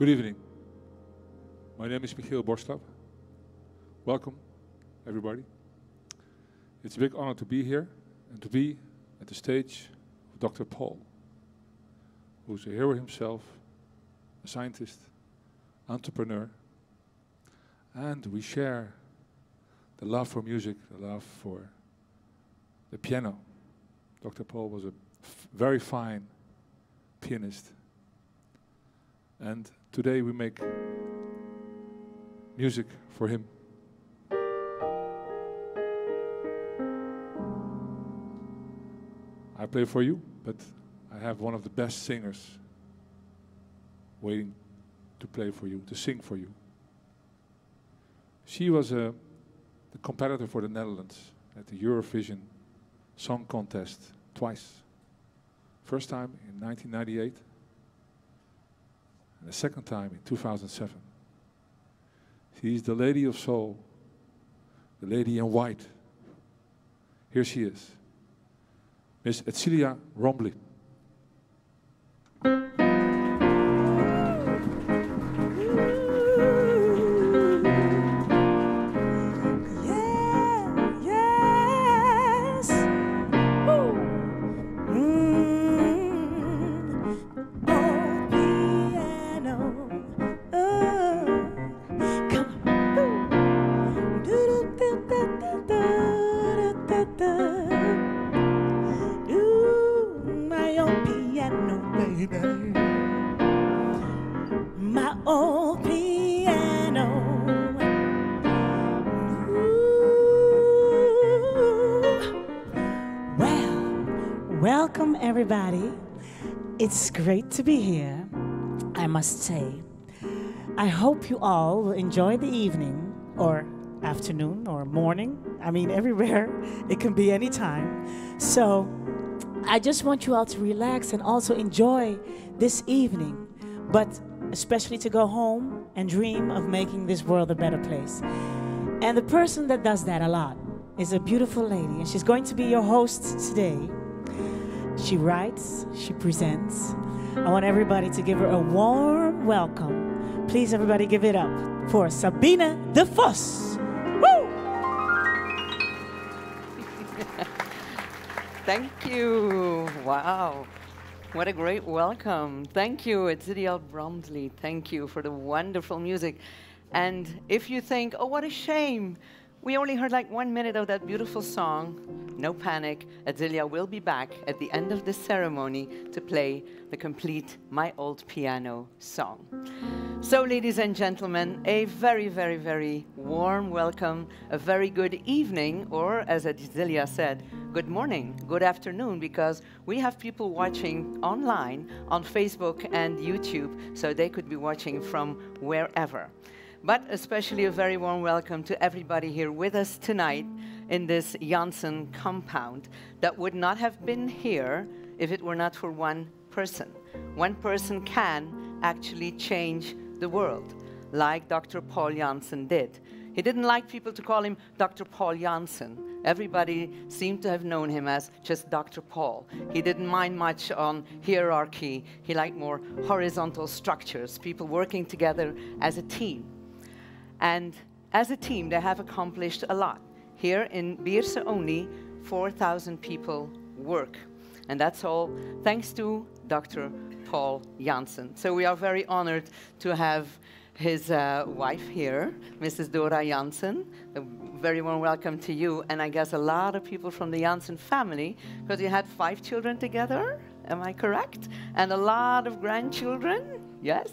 Good evening. My name is Michiel Borstlap. Welcome, everybody. It's a big honor to be here and to be at the stage of Dr. Paul, who's a hero himself, a scientist, entrepreneur, and we share the love for music, the love for the piano. Dr. Paul was a very fine pianist. And today we make music for him. I play for you, but I have one of the best singers waiting to play for you, to sing for you. She was a, the competitor for the Netherlands at the Eurovision Song Contest twice. First time in 1998, and the second time in 2007. She's the lady of soul, the lady in white. Here she is, Miss Edsilia Rombley. Great to be here, I must say. I hope you all will enjoy the evening or afternoon or morning. I mean, everywhere. It can be any time. So I just want you all to relax and also enjoy this evening, but especially to go home and dream of making this world a better place. And the person that does that a lot is a beautiful lady, and she's going to be your host today. She writes, she presents. I want everybody to give her a warm welcome. Please, everybody, give it up for Sabina de Vos. Woo! Thank you. Wow. What a great welcome. Thank you, Edsilia Rombley. Thank you for the wonderful music. And if you think, oh, what a shame, we only heard like one minute of that beautiful song. No panic, Edsilia will be back at the end of this ceremony to play the complete My Old Piano song. So, ladies and gentlemen, a very, very, very warm welcome, a very good evening, or as Edsilia said, good morning, good afternoon, because we have people watching online on Facebook and YouTube, so they could be watching from wherever but especially a very warm welcome to everybody here with us tonight in this Janssen compound that would not have been here if it were not for one person. One person can actually change the world, like Dr. Paul Janssen did. He didn't like people to call him Dr. Paul Janssen. Everybody seemed to have known him as just Dr. Paul. He didn't mind much on hierarchy. He liked more horizontal structures, people working together as a team. And as a team, they have accomplished a lot. Here in Beerse only, 4,000 people work. And that's all thanks to Dr. Paul Janssen. So we are very honored to have his uh, wife here, Mrs. Dora Janssen. A very warm welcome to you, and I guess a lot of people from the Janssen family, because you had five children together, am I correct? And a lot of grandchildren, yes?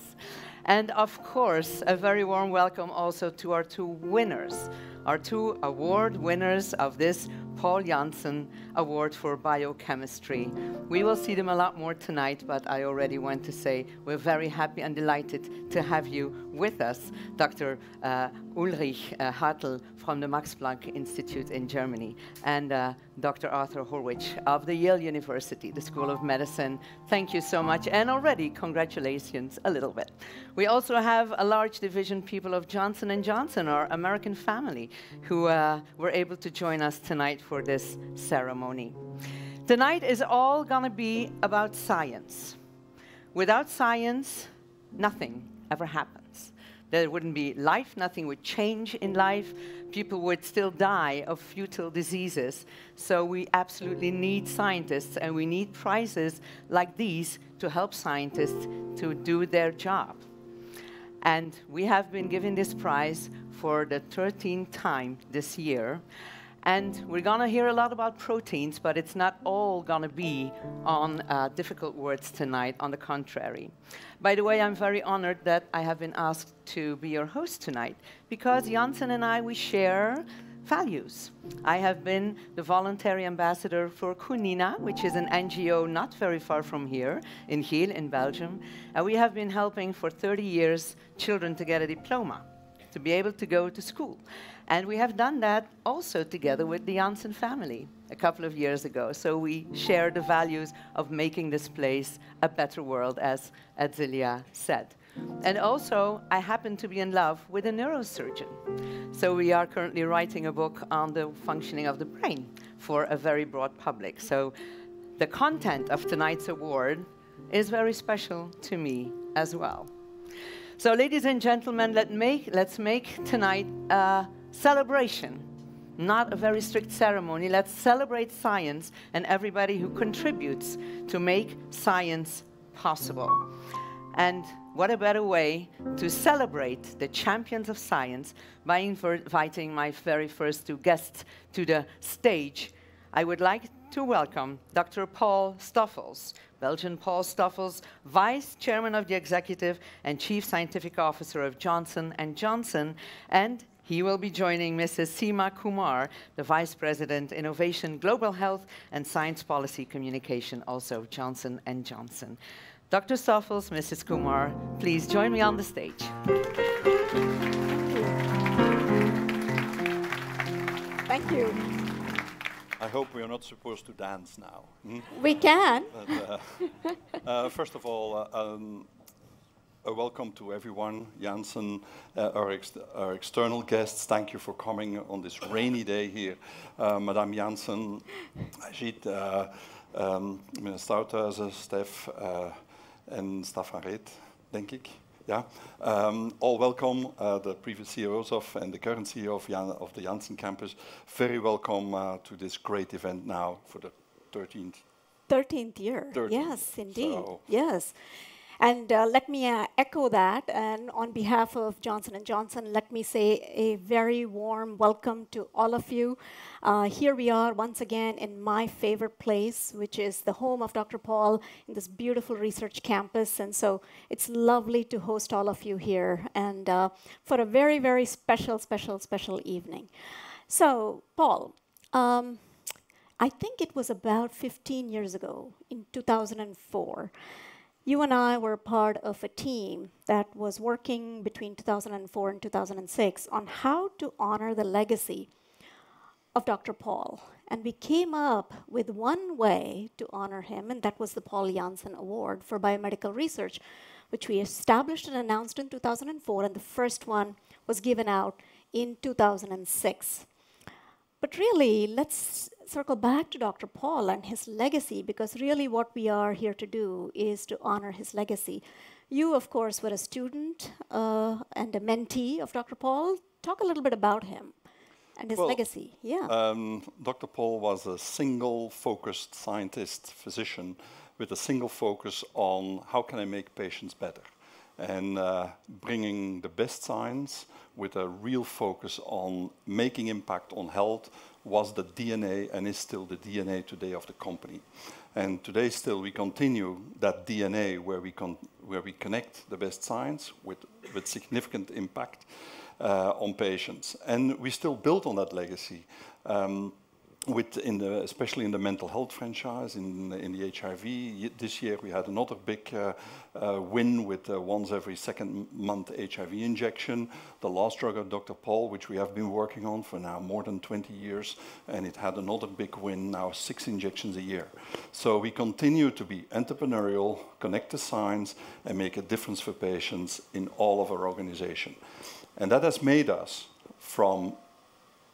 And of course, a very warm welcome also to our two winners, our two award winners of this Paul Janssen Award for Biochemistry. We will see them a lot more tonight, but I already want to say we're very happy and delighted to have you with us, Dr. Uh, Ulrich uh, Hartl from the Max Planck Institute in Germany, and uh, Dr. Arthur Horwich of the Yale University, the School of Medicine. Thank you so much, and already congratulations a little bit. We also have a large division people of Johnson & Johnson, our American family, who uh, were able to join us tonight for this ceremony. Tonight is all going to be about science. Without science, nothing ever happens. There wouldn't be life, nothing would change in life, people would still die of futile diseases. So we absolutely need scientists, and we need prizes like these to help scientists to do their job. And we have been given this prize for the 13th time this year. And we're going to hear a lot about proteins, but it's not all going to be on uh, difficult words tonight, on the contrary. By the way, I'm very honored that I have been asked to be your host tonight because Janssen and I, we share values. I have been the voluntary ambassador for Kunina, which is an NGO not very far from here, in Geel, in Belgium. And we have been helping for 30 years children to get a diploma, to be able to go to school. And we have done that also together with the Janssen family a couple of years ago. So we share the values of making this place a better world, as Edsilia said. And also, I happen to be in love with a neurosurgeon. So we are currently writing a book on the functioning of the brain for a very broad public. So the content of tonight's award is very special to me as well. So ladies and gentlemen, let make, let's make tonight a celebration, not a very strict ceremony. Let's celebrate science and everybody who contributes to make science possible. And what a better way to celebrate the champions of science by inviting my very first two guests to the stage. I would like to welcome Dr. Paul Stoffels, Belgian Paul Stoffels, Vice Chairman of the Executive and Chief Scientific Officer of Johnson & Johnson, and he will be joining Mrs. Seema Kumar, the Vice President, Innovation, Global Health and Science Policy Communication, also Johnson & Johnson. Dr. Stoffels, Mrs. Kumar, please join me on the stage. Thank you. I hope we are not supposed to dance now. Hmm? We can. But, uh, uh, first of all, uh, um, welcome to everyone. Janssen, uh, our, ex our, external guests, thank you for coming on this rainy day here. Uh, Madame Janssen, Ajit, uh, um, meneer Stouthuizen, Stef uh, en Staf Reet, denk ik. Yeah. Um, all welcome, uh, the previous CEOs of and the current CEO of, Jan of the Janssen campus. Very welcome uh, to this great event now for the 13th 13th year. 13th. Yes, indeed. So yes. And uh, let me uh, echo that. And on behalf of Johnson & Johnson, let me say a very warm welcome to all of you. Uh, here we are once again in my favorite place, which is the home of Dr. Paul in this beautiful research campus. And so it's lovely to host all of you here and uh, for a very, very special, special, special evening. So, Paul, um, I think it was about 15 years ago, in 2004, you and I were part of a team that was working between 2004 and 2006 on how to honor the legacy of Dr. Paul. And we came up with one way to honor him, and that was the Paul Janssen Award for Biomedical Research, which we established and announced in 2004, and the first one was given out in 2006. But really, let's circle back to Dr. Paul and his legacy, because really what we are here to do is to honor his legacy. You, of course, were a student uh, and a mentee of Dr. Paul. Talk a little bit about him and his well, legacy. Yeah. Um, Dr. Paul was a single focused scientist, physician, with a single focus on how can I make patients better and uh, bringing the best science with a real focus on making impact on health was the DNA and is still the DNA today of the company. And today still we continue that DNA where we, where we connect the best science with, with significant impact uh, on patients. And we still build on that legacy. Um, with in the, especially in the mental health franchise, in, in the HIV. This year we had another big uh, uh, win with uh, once every second month HIV injection. The last drug of Dr. Paul, which we have been working on for now more than 20 years, and it had another big win, now six injections a year. So we continue to be entrepreneurial, connect the science, and make a difference for patients in all of our organization. And that has made us from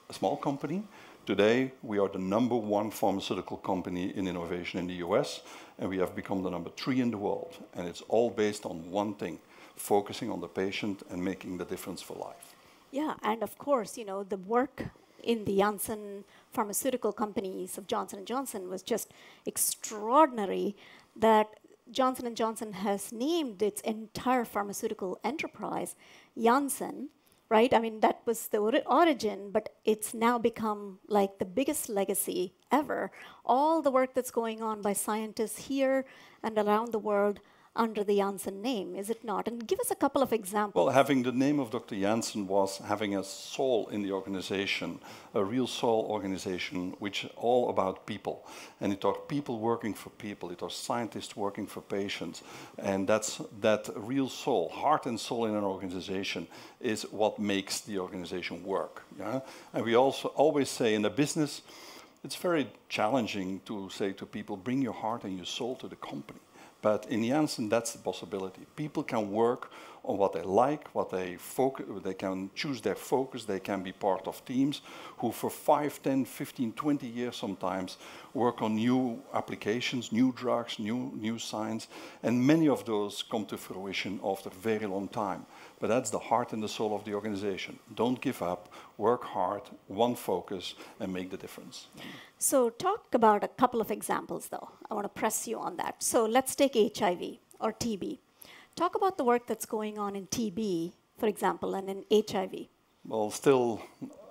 a small company Today, we are the number one pharmaceutical company in innovation in the US, and we have become the number three in the world. And it's all based on one thing. focusing on the patient and making the difference for life. Yeah, and of course, you know, the work in the Janssen pharmaceutical companies of Johnson & Johnson was just extraordinary that Johnson & Johnson has named its entire pharmaceutical enterprise Janssen, right? I mean, that was the or origin, but it's now become like the biggest legacy ever. All the work that's going on by scientists here and around the world under the Janssen name, is it not? And give us a couple of examples. Well, having the name of Dr. Janssen was having a soul in the organization, a real soul organization, which is all about people. And it are people working for people, it are scientists working for patients. And that's that real soul, heart and soul in an organization is what makes the organization work. Yeah? And we also always say in a business, it's very challenging to say to people, bring your heart and your soul to the company. But in Janssen, that's the possibility. People can work on what they like, what they focus, they can choose their focus, they can be part of teams who for 5, 10, 15, 20 years sometimes work on new applications, new drugs, new, new science, and many of those come to fruition after a very long time. But that's the heart and the soul of the organization. Don't give up, work hard, one focus, and make the difference. So talk about a couple of examples, though. I want to press you on that. So let's take HIV or TB. Talk about the work that's going on in TB, for example, and in HIV. Well, still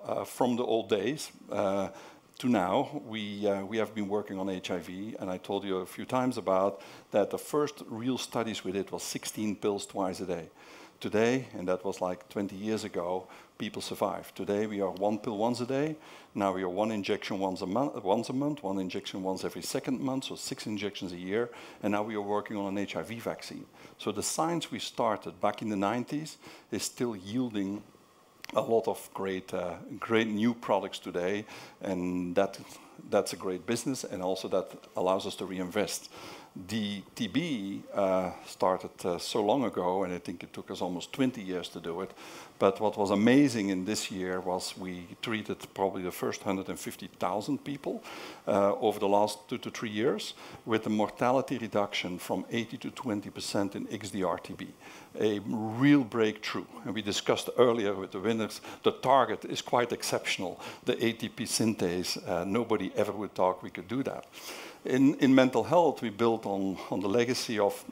uh, from the old days uh, to now, we, uh, we have been working on HIV, and I told you a few times about that the first real studies we did was 16 pills twice a day. Today, and that was like 20 years ago, people survive. Today we are one pill once a day. Now we are one injection once a, month, once a month, one injection once every second month, so six injections a year. And now we are working on an HIV vaccine. So the science we started back in the 90s is still yielding a lot of great, uh, great new products today, and that that's a great business, and also that allows us to reinvest. The TB uh, started uh, so long ago, and I think it took us almost 20 years to do it. But what was amazing in this year was we treated probably the first 150,000 people uh, over the last two to three years with a mortality reduction from 80 to 20% in XDR-TB. A real breakthrough. And we discussed earlier with the winners, the target is quite exceptional. The ATP synthase, uh, nobody ever would talk we could do that. In, in mental health, we built on, on the legacy of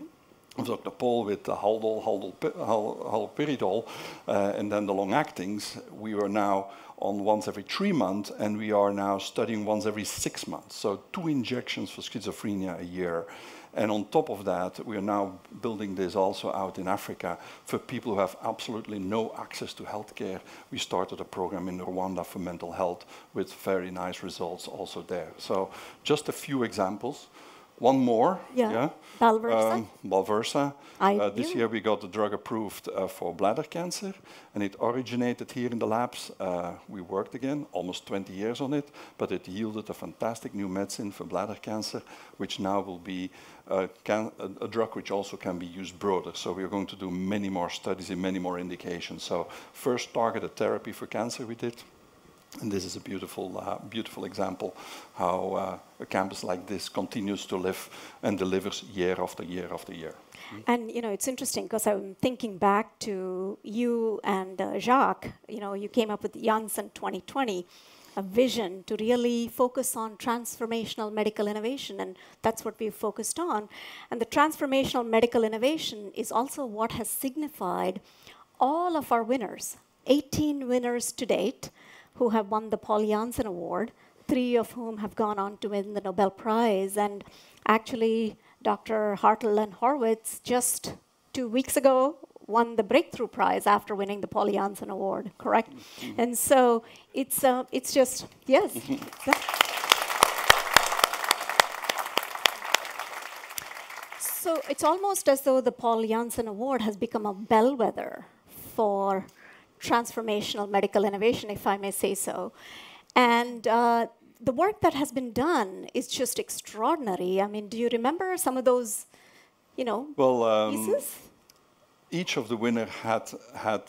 of Dr. Paul with the Haldol, Haldol, Haloperidol, uh, and then the long-actings, we were now on once every three months, and we are now studying once every six months. So two injections for schizophrenia a year. And on top of that, we are now building this also out in Africa for people who have absolutely no access to healthcare. We started a program in Rwanda for mental health with very nice results also there. So just a few examples. One more. Yeah. yeah. Balversa. Um, Balversa. Uh, this year we got the drug approved uh, for bladder cancer, and it originated here in the labs. Uh, we worked again, almost 20 years on it, but it yielded a fantastic new medicine for bladder cancer, which now will be a, a drug which also can be used broader. So we are going to do many more studies in many more indications. So first targeted therapy for cancer we did, and this is a beautiful, uh, beautiful example how uh, a campus like this continues to live and delivers year after year after year. And you know, it's interesting because I'm thinking back to you and uh, Jacques. You know, you came up with Janssen 2020, a vision to really focus on transformational medical innovation, and that's what we've focused on. And the transformational medical innovation is also what has signified all of our winners, 18 winners to date who have won the Paul Janssen Award, three of whom have gone on to win the Nobel Prize. And actually, Dr. Hartl and Horwich just two weeks ago won the Breakthrough Prize after winning the Paul Janssen Award, correct? Mm-hmm. And so it's, uh, it's just, yes. Mm-hmm. so it's almost as though the Paul Janssen Award has become a bellwether for transformational medical innovation, if I may say so. And uh, the work that has been done is just extraordinary. I mean, do you remember some of those, you know, well, um, pieces? Each of the winner had had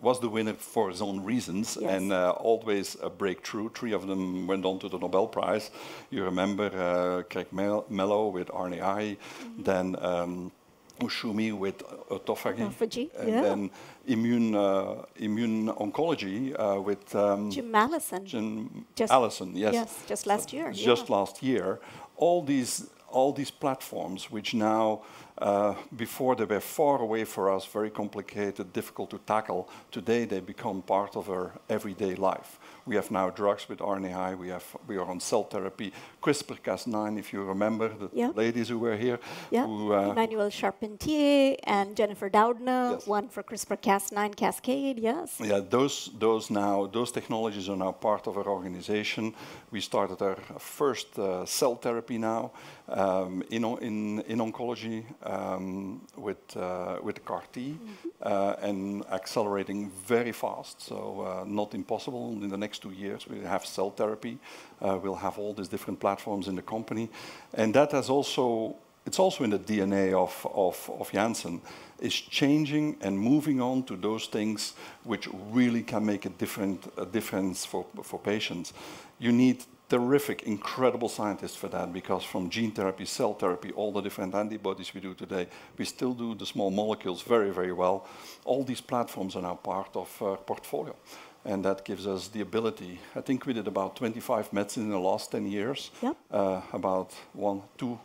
was the winner for his own reasons yes. and uh, always a breakthrough. Three of them went on to the Nobel Prize. You remember uh, Craig Mello with RNAi, mm -hmm. then. Um, Ohsumi with autophagy, autophagy and yeah. then immune uh, immune oncology uh, with um, Jim Allison. Jim just, Allison, yes, yes, just last year. Just yeah. last year, all these all these platforms, which now uh, before they were far away for us, very complicated, difficult to tackle. Today they become part of our everyday life. We have now drugs with RNAi. We have we are on cell therapy. CRISPR-Cas9, if you remember the yep. ladies who were here. Who, uh, Emmanuelle Charpentier and Jennifer Doudna, yes. one for CRISPR-Cas9 Cascade. Yes. Yeah, those those now those technologies are now part of our organization. We started our first uh, cell therapy now um, in, in, in oncology um, with, uh, with CAR T mm -hmm. and accelerating very fast. So uh, not impossible. In the next two years, we have cell therapy. Uh, we'll have all these different platforms in the company. And that has also, it's also in the DNA of, of, of Janssen, is changing and moving on to those things which really can make a, different, a difference for, for patients. You need terrific, incredible scientists for that because from gene therapy, cell therapy, all the different antibodies we do today, we still do the small molecules very, very well. All these platforms are now part of our portfolio. And that gives us the ability. I think we did about 25 medicines in the last 10 years, yep. uh, about one, two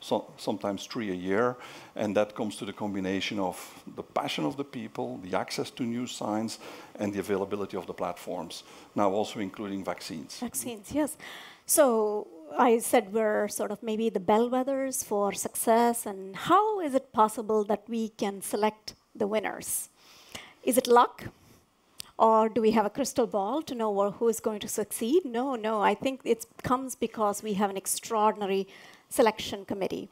so, sometimes three a year. And that comes to the combination of the passion of the people, the access to new science, and the availability of the platforms, now also including vaccines. Vaccines, yes. So I said we're sort of maybe the bellwethers for success, and how is it possible that we can select the winners? Is it luck? Or do we have a crystal ball to know who is going to succeed? No, no. I think it comes because we have an extraordinary selection committee.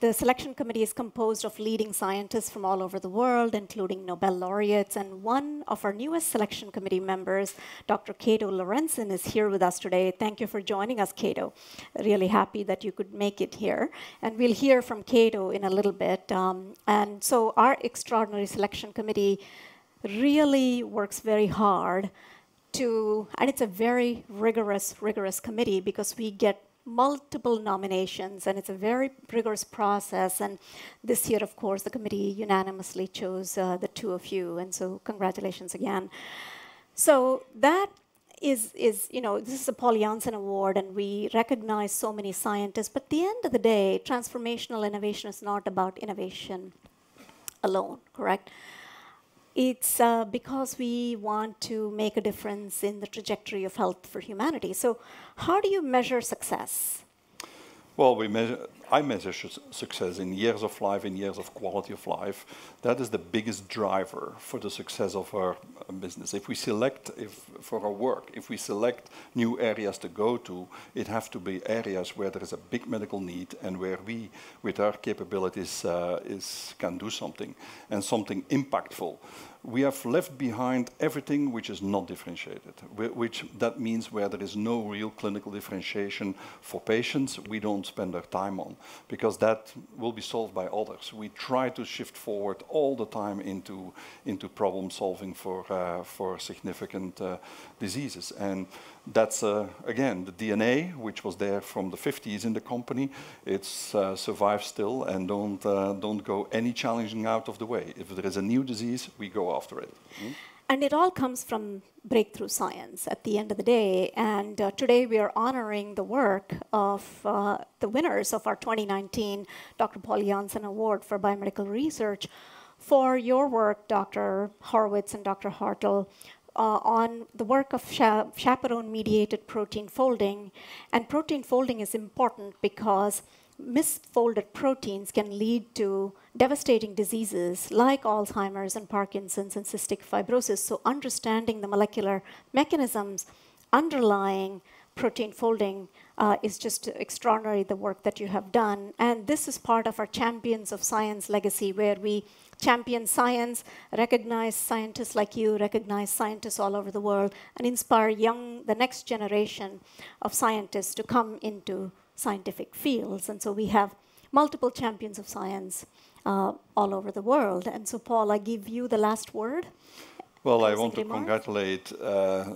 The selection committee is composed of leading scientists from all over the world, including Nobel laureates. And one of our newest selection committee members, Dr. Cato Laurencin, is here with us today. Thank you for joining us, Cato. Really happy that you could make it here. And we'll hear from Cato in a little bit. Um, and so our extraordinary selection committee really works very hard to, and it's a very rigorous, rigorous committee because we get multiple nominations, and it's a very rigorous process. And this year, of course, the committee unanimously chose uh, the two of you, and so congratulations again. So that is, is, you know, this is a Paul Janssen Award, and we recognize so many scientists. But at the end of the day, transformational innovation is not about innovation alone, correct? It's uh, because we want to make a difference in the trajectory of health for humanity. So, how do you measure success? Well, we measure, I measure success in years of life, in years of quality of life. That is the biggest driver for the success of our uh, business. If we select, if for our work, if we select new areas to go to, it have to be areas where there is a big medical need and where we, with our capabilities, uh, is can do something and something impactful we have left behind everything which is not differentiated, which that means where there is no real clinical differentiation for patients, we don't spend our time on, because that will be solved by others. We try to shift forward all the time into, into problem solving for, uh, for significant uh, diseases. And that's, uh, again, the DNA, which was there from the 50s in the company. It's uh, survived still and don't, uh, don't go any challenging out of the way. If there is a new disease, we go after it. Mm? And it all comes from breakthrough science at the end of the day. And uh, today we are honoring the work of uh, the winners of our 2019 Dr. Paul Janssen Award for Biomedical Research for your work, Dr. Horwich and Dr. Hartl, uh, on the work of cha chaperone mediated protein folding. And protein folding is important because misfolded proteins can lead to devastating diseases like Alzheimer's and Parkinson's and cystic fibrosis. So, understanding the molecular mechanisms underlying protein folding uh, is just extraordinary, the work that you have done. And this is part of our Champions of Science legacy, where we champion science, recognize scientists like you, recognize scientists all over the world, and inspire young, the next generation of scientists to come into scientific fields. And so we have multiple champions of science uh, all over the world. And so, Paul, I give you the last word. Well, I want to congratulate uh,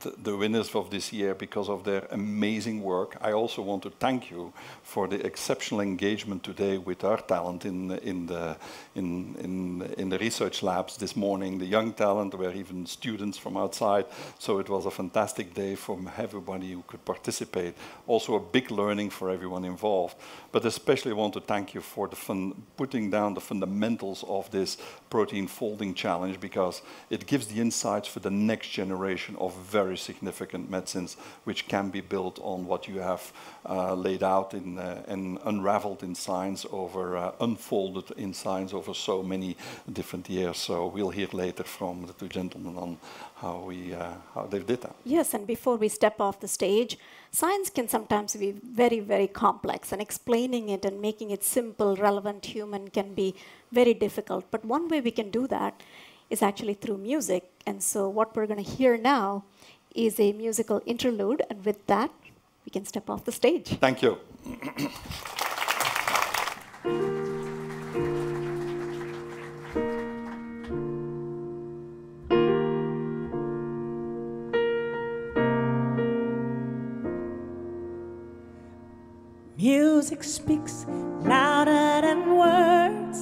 the, the, winners of this year because of their amazing work. I also want to thank you for the exceptional engagement today with our talent in, in, the, in, in, in the research labs this morning. The young talent were even students from outside. So it was a fantastic day for everybody who could participate. Also a big learning for everyone involved. But especially want to thank you for putting down the fundamentals of this protein folding challenge because it gives the insights for the next generation of very significant medicines which can be built on what you have uh, laid out in, uh, and unraveled in science over, uh, unfolded in science over so many different years. So we'll hear later from the two gentlemen on how, we, uh, how they did that. Yes, and before we step off the stage, science can sometimes be very, very complex, and explaining it and making it simple, relevant, human can be very difficult. But one way we can do that is actually through music. And so, what we're going to hear now is a musical interlude, and with that, we can step off the stage. Thank you. Speaks louder than words.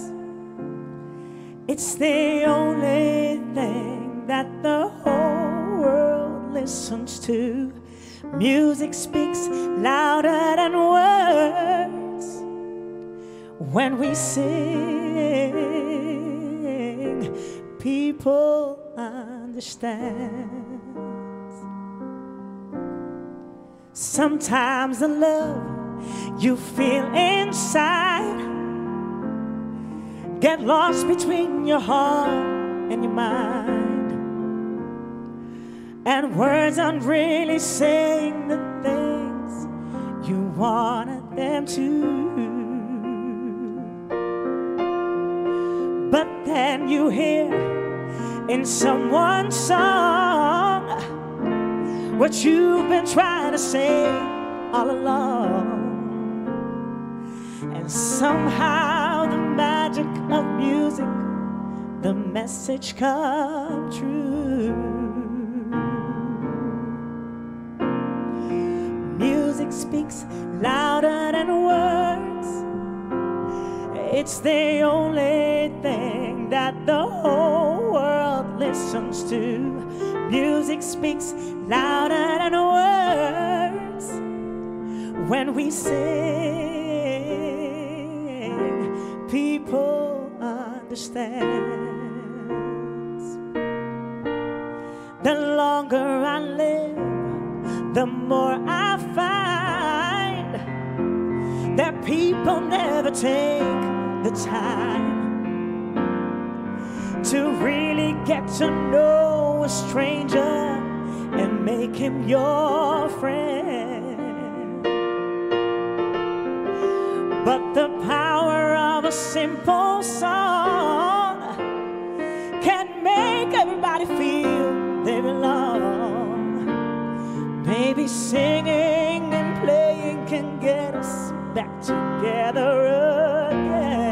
It's the only thing that the whole world listens to. Music speaks louder than words. When we sing, people understand. Sometimes the love you feel inside. Get lost between your heart and your mind. And words aren't really saying the things you wanted them to. But then you hear in someone's song what you've been trying to say all along. Somehow the magic of music, the message come true. Music speaks louder than words. It's the only thing that the whole world listens to. Music speaks louder than words when we sing people understands. The longer I live, the more I find that people never take the time to really get to know a stranger and make him your friend. But the a simple song can make everybody feel they belong. Maybe singing and playing can get us back together again.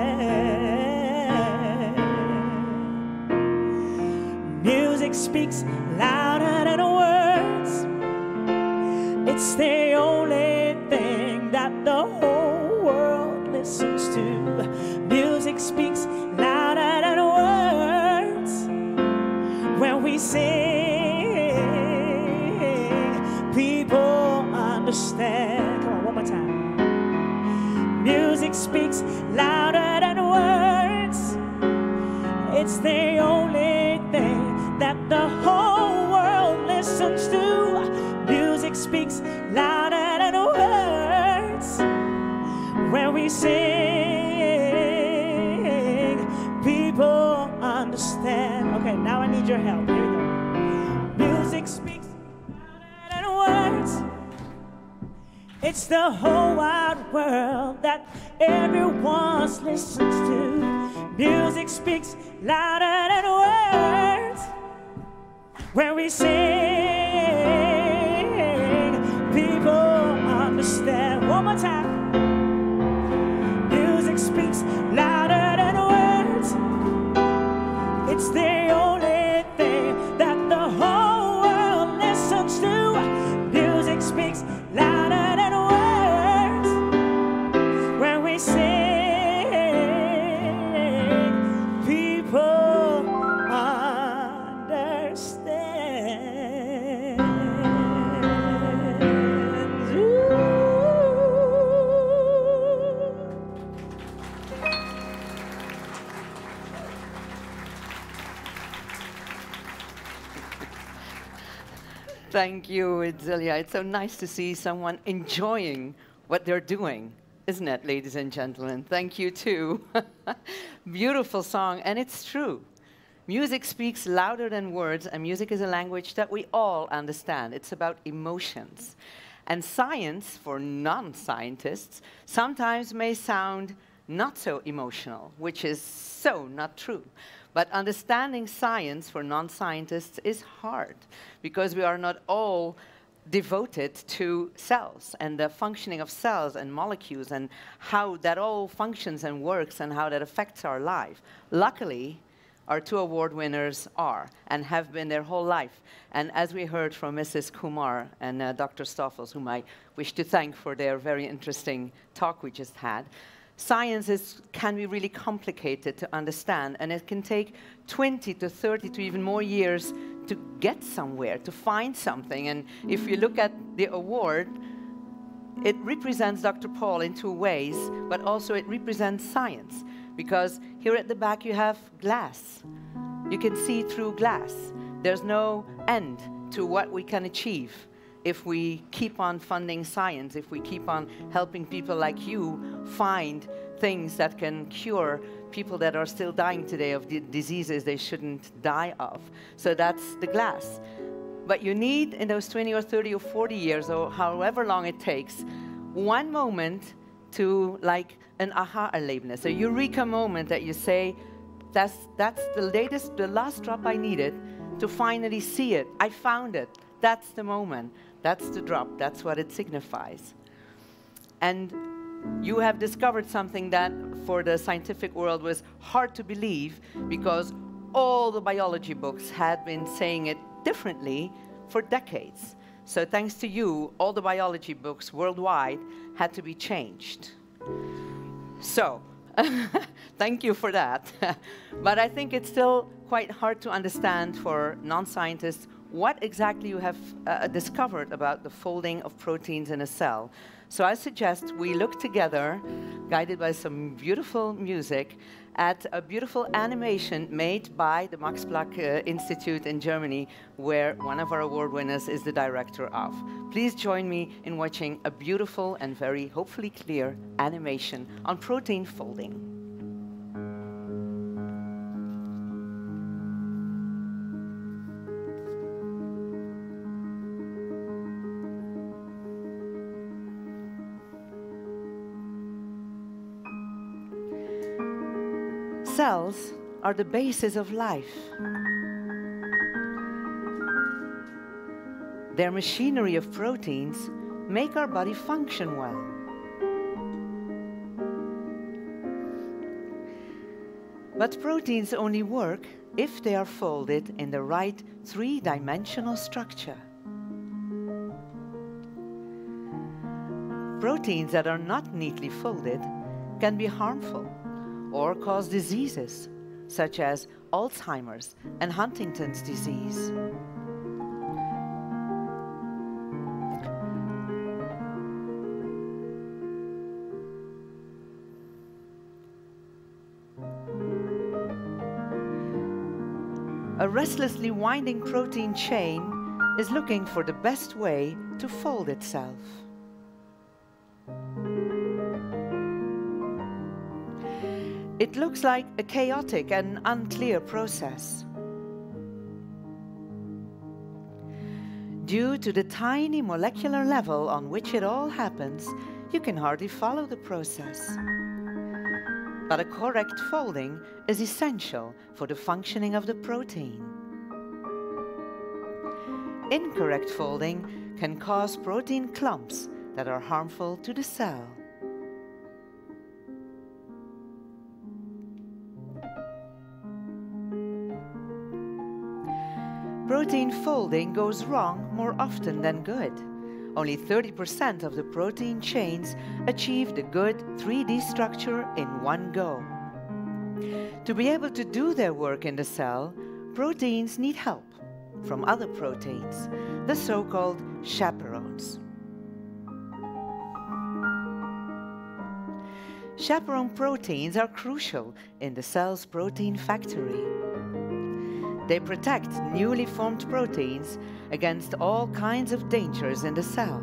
Music speaks louder than words. It's the Music speaks louder than words when we sing. People understand. Come on, one more time. Music speaks louder than words. It's the only thing that the whole world listens to. Music speaks louder than words when we sing, your help. Here we go. Music speaks louder than words. It's the whole wide world that everyone listens to. Music speaks louder than words. When we sing, people understand. One more time Music speaks louder than words. It's the Thank you, Edsilia. It's so nice to see someone enjoying what they're doing, isn't it, ladies and gentlemen? Thank you, too. Beautiful song, and it's true. Music speaks louder than words, and music is a language that we all understand. It's about emotions. And science, for non scientists, sometimes may sound not so emotional, which is so not true. But understanding science for non scientists is hard because we are not all devoted to cells and the functioning of cells and molecules and how that all functions and works and how that affects our life. Luckily, our two award winners are and have been their whole life. And as we heard from Mrs. Kumar and uh, Dr. Stoffels, whom I wish to thank for their very interesting talk we just had, science is, can be really complicated to understand, and it can take 20 to 30 to even more years to get somewhere, to find something. And if you look at the award, it represents Dr. Paul in two ways, but also it represents science. Because here at the back you have glass. You can see through glass. There's no end to what we can achieve if we keep on funding science, if we keep on helping people like you find things that can cure people that are still dying today of diseases they shouldn't die of. So that's the glass. But you need, in those 20 or 30 or 40 years, or however long it takes, one moment to like an aha erlebnis, a eureka moment that you say, that's, that's the latest, the last drop I needed to finally see it. I found it. That's the moment. That's the drop. That's what it signifies. And you have discovered something that for the scientific world was hard to believe because all the biology books had been saying it differently for decades. So thanks to you, all the biology books worldwide had to be changed. So, thank you for that. but I think it's still quite hard to understand for non-scientists what exactly you have uh, discovered about the folding of proteins in a cell. So I suggest we look together, guided by some beautiful music, at a beautiful animation made by the Max Planck uh, Institute in Germany, where one of our award winners is the director of. Please join me in watching a beautiful and very hopefully clear animation on protein folding. Cells are the basis of life. Their machinery of proteins make our body function well. But proteins only work if they are folded in the right three-dimensional structure. Proteins that are not neatly folded can be harmful or cause diseases such as Alzheimer's and Huntington's disease. A restlessly winding protein chain is looking for the best way to fold itself. It looks like a chaotic and unclear process. Due to the tiny molecular level on which it all happens, you can hardly follow the process. But a correct folding is essential for the functioning of the protein. Incorrect folding can cause protein clumps that are harmful to the cell. Protein folding goes wrong more often than good. Only 30% of the protein chains achieve the good 3D structure in one go. To be able to do their work in the cell, proteins need help from other proteins, the so-called chaperones. Chaperone proteins are crucial in the cell's protein factory. They protect newly formed proteins against all kinds of dangers in the cell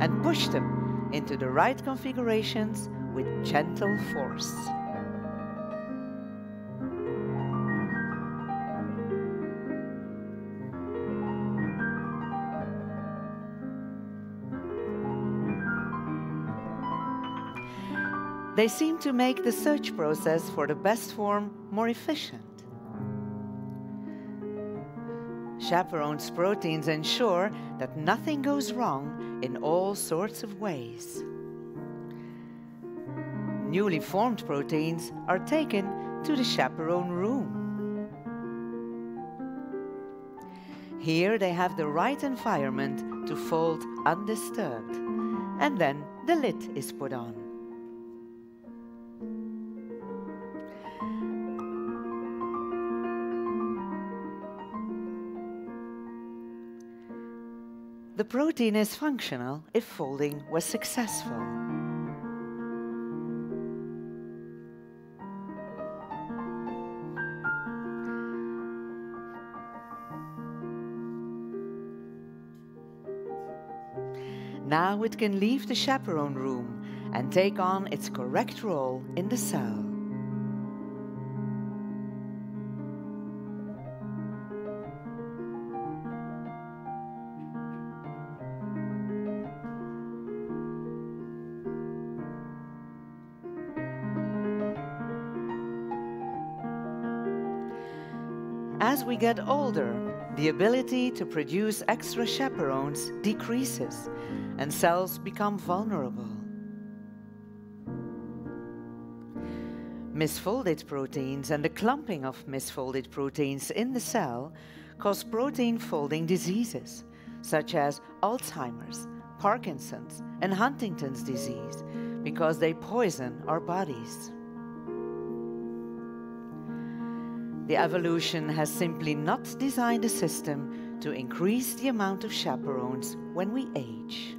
and push them into the right configurations with gentle force. They seem to make the search process for the best form more efficient. Chaperone's proteins ensure that nothing goes wrong in all sorts of ways. Newly formed proteins are taken to the chaperone room. Here they have the right environment to fold undisturbed, and then the lid is put on. The protein is functional if folding was successful. Now it can leave the chaperone room and take on its correct role in the cell. We get older, the ability to produce extra chaperones decreases and cells become vulnerable. Misfolded proteins and the clumping of misfolded proteins in the cell cause protein folding diseases such as Alzheimer's, Parkinson's, and Huntington's disease because they poison our bodies. The evolution has simply not designed a system to increase the amount of chaperones when we age.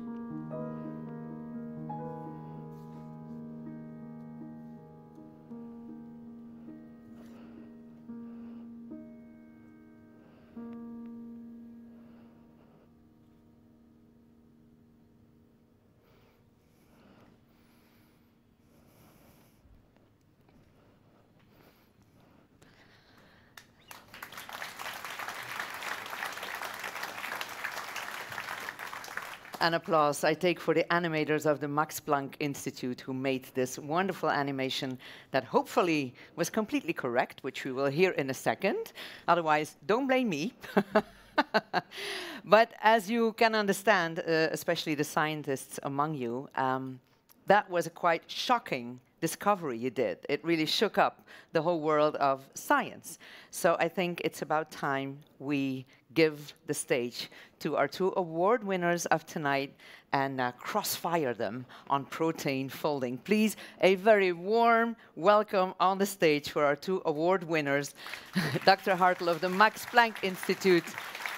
An applause I take for the animators of the Max Planck Institute who made this wonderful animation that hopefully was completely correct, which we will hear in a second. Otherwise, don't blame me. but as you can understand, uh, especially the scientists among you, um, that was a quite shocking discovery you did. It really shook up the whole world of science. So I think it's about time we give the stage to our two award winners of tonight and uh, crossfire them on protein folding. Please, a very warm welcome on the stage for our two award winners, Dr. Hartl of the Max Planck Institute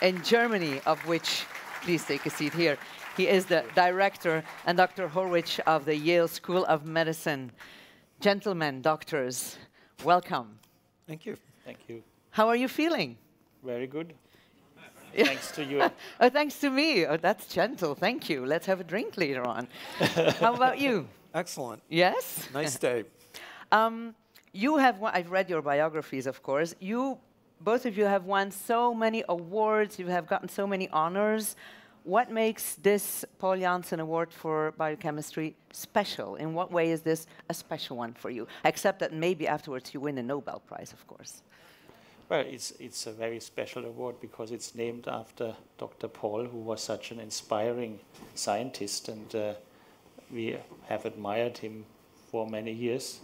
in Germany, of which, please take a seat here. He is the director, and Dr. Horwich of the Yale School of Medicine. Gentlemen, doctors, welcome. Thank you. Thank you. How are you feeling? Very good. thanks to you. oh, thanks to me. Oh, that's gentle. Thank you. Let's have a drink later on. How about you? Excellent. Yes? Nice day. um, you have, I've read your biographies, of course. You, both of you have won so many awards. You have gotten so many honors. What makes this Paul Janssen Award for Biochemistry special? In what way is this a special one for you? Except that maybe afterwards you win a Nobel Prize, of course. Well, it's, it's a very special award because it's named after Dr. Paul, who was such an inspiring scientist, and uh, we have admired him for many years.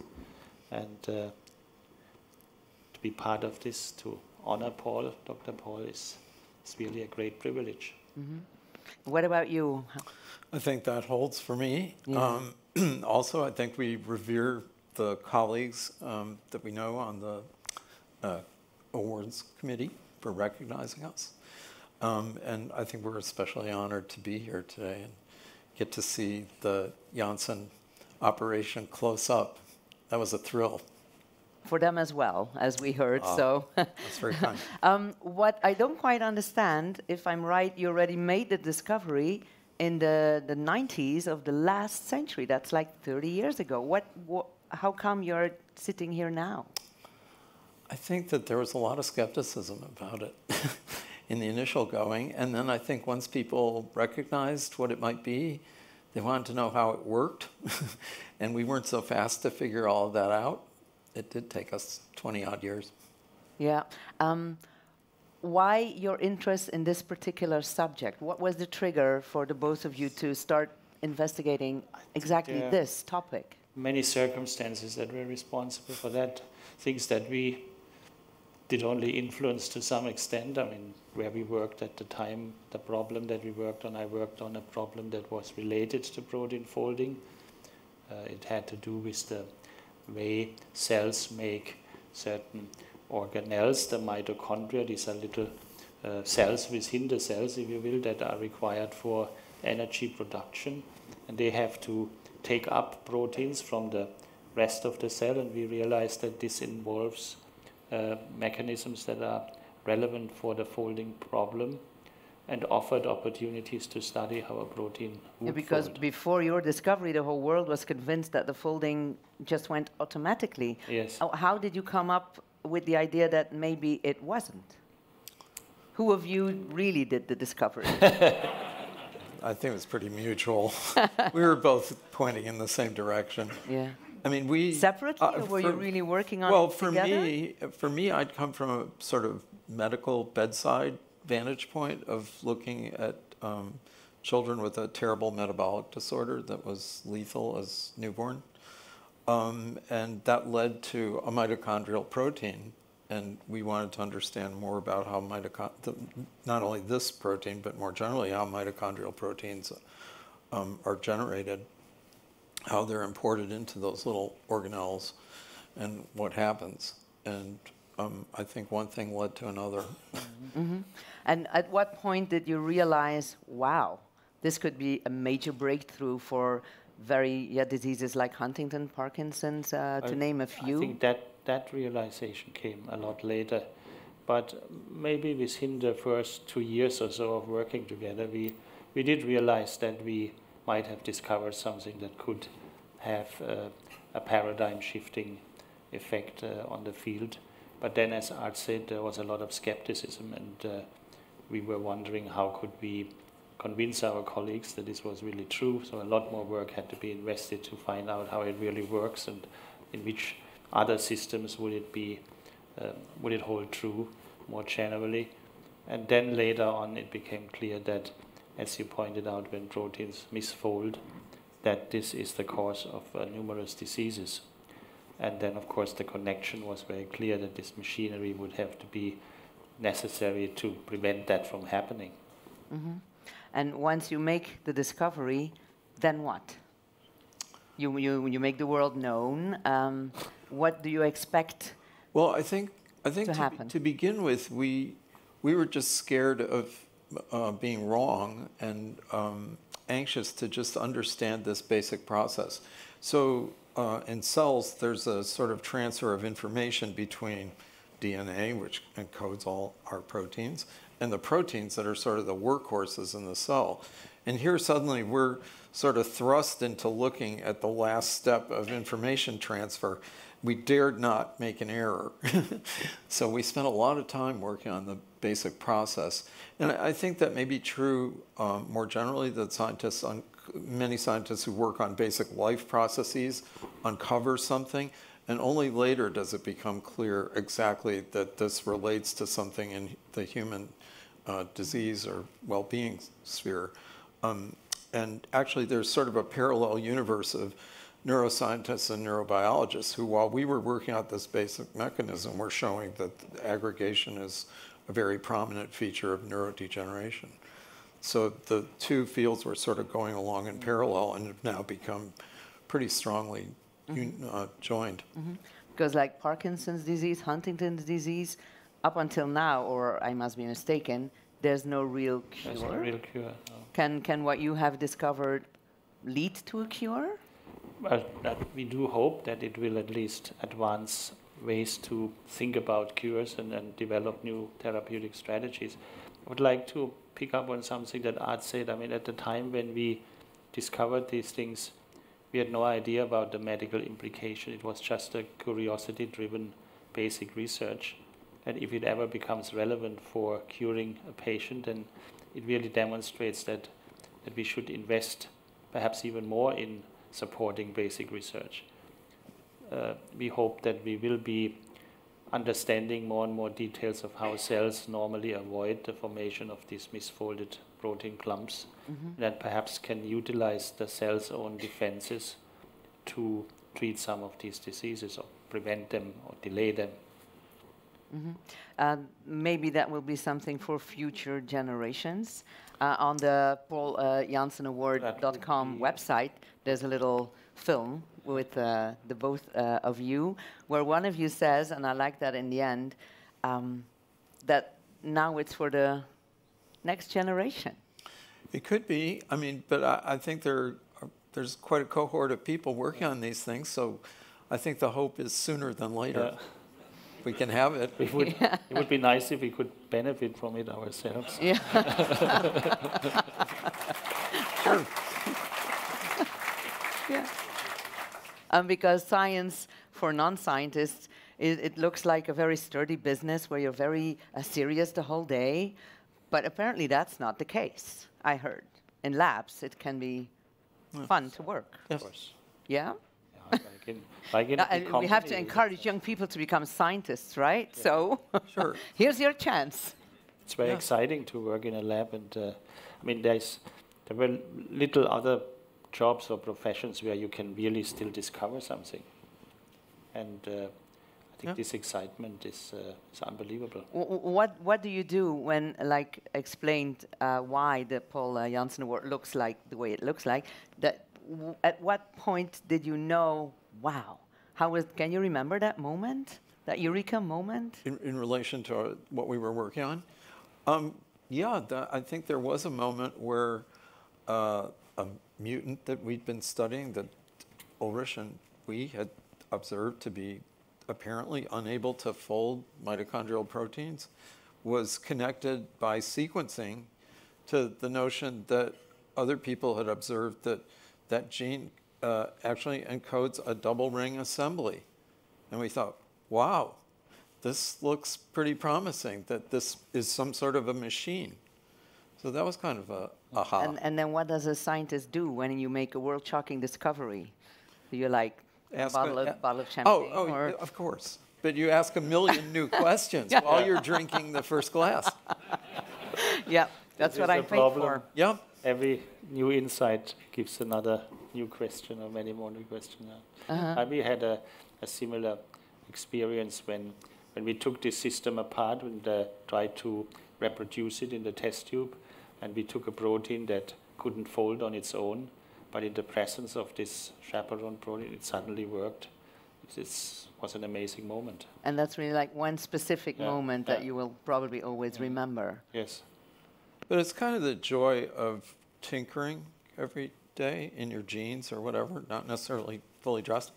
And uh, to be part of this, to honor Paul, Dr. Paul, is, is really a great privilege. Mm -hmm. What about you? I think that holds for me. Yeah. Um, also, I think we revere the colleagues um, that we know on the uh, awards committee for recognizing us. Um, and I think we're especially honored to be here today and get to see the Janssen operation close up. That was a thrill. For them as well, as we heard. Oh, so that's very kind. um, what I don't quite understand, if I'm right, you already made the discovery in the, the 90s of the last century. That's like 30 years ago. What, what, how come you're sitting here now? I think that there was a lot of skepticism about it in the initial going. And then I think once people recognized what it might be, they wanted to know how it worked. and we weren't so fast to figure all of that out. It did take us 20 odd years. Yeah. Um, why your interest in this particular subject? What was the trigger for the both of you to start investigating exactly this topic? Many circumstances that were responsible for that. Things that we did only influence to some extent. I mean, where we worked at the time, the problem that we worked on, I worked on a problem that was related to protein folding. Uh, it had to do with the way cells make certain organelles, the mitochondria. These are little uh, cells within the cells, if you will, that are required for energy production. And they have to take up proteins from the rest of the cell. And we realize that this involves uh, mechanisms that are relevant for the folding problem and offered opportunities to study how a protein would yeah, because fold. before your discovery, the whole world was convinced that the folding just went automatically. Yes. How did you come up with the idea that maybe it wasn't? Who of you really did the discovery? I think it was pretty mutual. we were both pointing in the same direction. Yeah. I mean, we separately, uh, or were you really working on well, it for together? me, for me, I'd come from a sort of medical bedside vantage point of looking at um, children with a terrible metabolic disorder that was lethal as newborn. Um, and that led to a mitochondrial protein. And we wanted to understand more about how mitochondria, not only this protein, but more generally how mitochondrial proteins um, are generated, how they're imported into those little organelles, and what happens. And um, I think one thing led to another. Mm-hmm. And at what point did you realize, wow, this could be a major breakthrough for very yeah, diseases like Huntington, Parkinson's, uh, to name a few? I think that that realization came a lot later. But maybe within the first two years or so of working together, we, we did realize that we might have discovered something that could have uh, a paradigm shifting effect uh, on the field. But then, as Art said, there was a lot of skepticism, and uh, we were wondering how could we convince our colleagues that this was really true. So a lot more work had to be invested to find out how it really works and in which other systems would it be, uh, would it hold true more generally. And then later on, it became clear that, as you pointed out, when proteins misfold, that this is the cause of uh, numerous diseases. And then, of course, the connection was very clear that this machinery would have to be necessary to prevent that from happening. Mm-hmm. And once you make the discovery, then what? You, you, you make the world known. Um, what do you expect? Well, I think I think to, to, be, to begin with, we we were just scared of uh, being wrong and um, anxious to just understand this basic process. So uh, in cells, there's a sort of transfer of information between DNA, which encodes all our proteins, and the proteins that are sort of the workhorses in the cell. And here suddenly we're sort of thrust into looking at the last step of information transfer. We dared not make an error. so we spent a lot of time working on the basic process. And I think that may be true um, more generally that scientists many scientists who work on basic life processes uncover something, and only later does it become clear exactly that this relates to something in the human uh, disease or well being sphere. Um, and actually, there's sort of a parallel universe of neuroscientists and neurobiologists who, while we were working out this basic mechanism, were showing that aggregation is a very prominent feature of neurodegeneration. So the two fields were sort of going along in parallel and have now become pretty strongly mm-hmm. uh, joined. Mm-hmm. Because, like Parkinson's disease, Huntington's disease, up until now, or I must be mistaken, there's no real cure. There's no real cure. No. Can can what you have discovered lead to a cure? Well, we do hope that it will at least advance ways to think about cures and, and develop new therapeutic strategies. I would like to pick up on something that Art said. I mean, at the time when we discovered these things, we had no idea about the medical implication. It was just a curiosity driven basic research. And if it ever becomes relevant for curing a patient, then it really demonstrates that, that we should invest perhaps even more in supporting basic research. Uh, we hope that we will be understanding more and more details of how cells normally avoid the formation of these misfolded protein clumps mm-hmm. that perhaps can utilize the cell's own defenses to treat some of these diseases or prevent them or delay them. Mm-hmm. Uh, maybe that will be something for future generations. Uh, on the Paul uh, Janssen Award.com website, there's a little film with uh, the both uh, of you, where one of you says, and I like that in the end, um, that now it's for the next generation. It could be. I mean, but I, I think there are, there's quite a cohort of people working on these things, so I think the hope is sooner than later. Yeah. We can have it. It would, yeah. it would be nice if we could benefit from it ourselves. Yeah. sure. yeah. Um, because science for non-scientists, it, it, looks like a very sturdy business where you're very uh, serious the whole day, but apparently that's not the case. I heard in labs it can be yes. fun to work. Yes. Of course. Yeah. like in, like in uh, we have to encourage young people to become scientists, right? Yeah. So, sure. here's your chance. It's very yeah. exciting to work in a lab, and uh, I mean, there's there were little other jobs or professions where you can really still discover something. And uh, I think yeah. this excitement is, uh, is unbelievable. W what, what do you do when, like, explained uh, why the Paul uh, Janssen Award looks like the way it looks like? That at what point did you know, wow, how was, can you remember that moment? That eureka moment? In, in relation to our, what we were working on? Um, yeah, I think there was a moment where uh, a mutant that we'd been studying that Ulrich and we had observed to be apparently unable to fold mitochondrial proteins was connected by sequencing to the notion that other people had observed that that gene uh, actually encodes a double ring assembly. And we thought, wow, this looks pretty promising that this is some sort of a machine. So that was kind of a aha. And, and then what does a scientist do when you make a world-shocking discovery? Do you like a bottle, of, bottle of champagne? Oh, oh of course. But you ask a million new questions yeah. while you're drinking the first glass. yeah, that's what I think for. Yeah. Every new insight gives another new question or many more new questions. Uh-huh. we had a, a, similar experience when, when we took this system apart and uh, tried to reproduce it in the test tube and we took a protein that couldn't fold on its own, but in the presence of this chaperone protein, it suddenly worked. This was an amazing moment. And that's really like one specific yeah. moment yeah. that you will probably always yeah. remember. Yes. But it's kind of the joy of tinkering every day in your jeans or whatever, not necessarily fully dressed.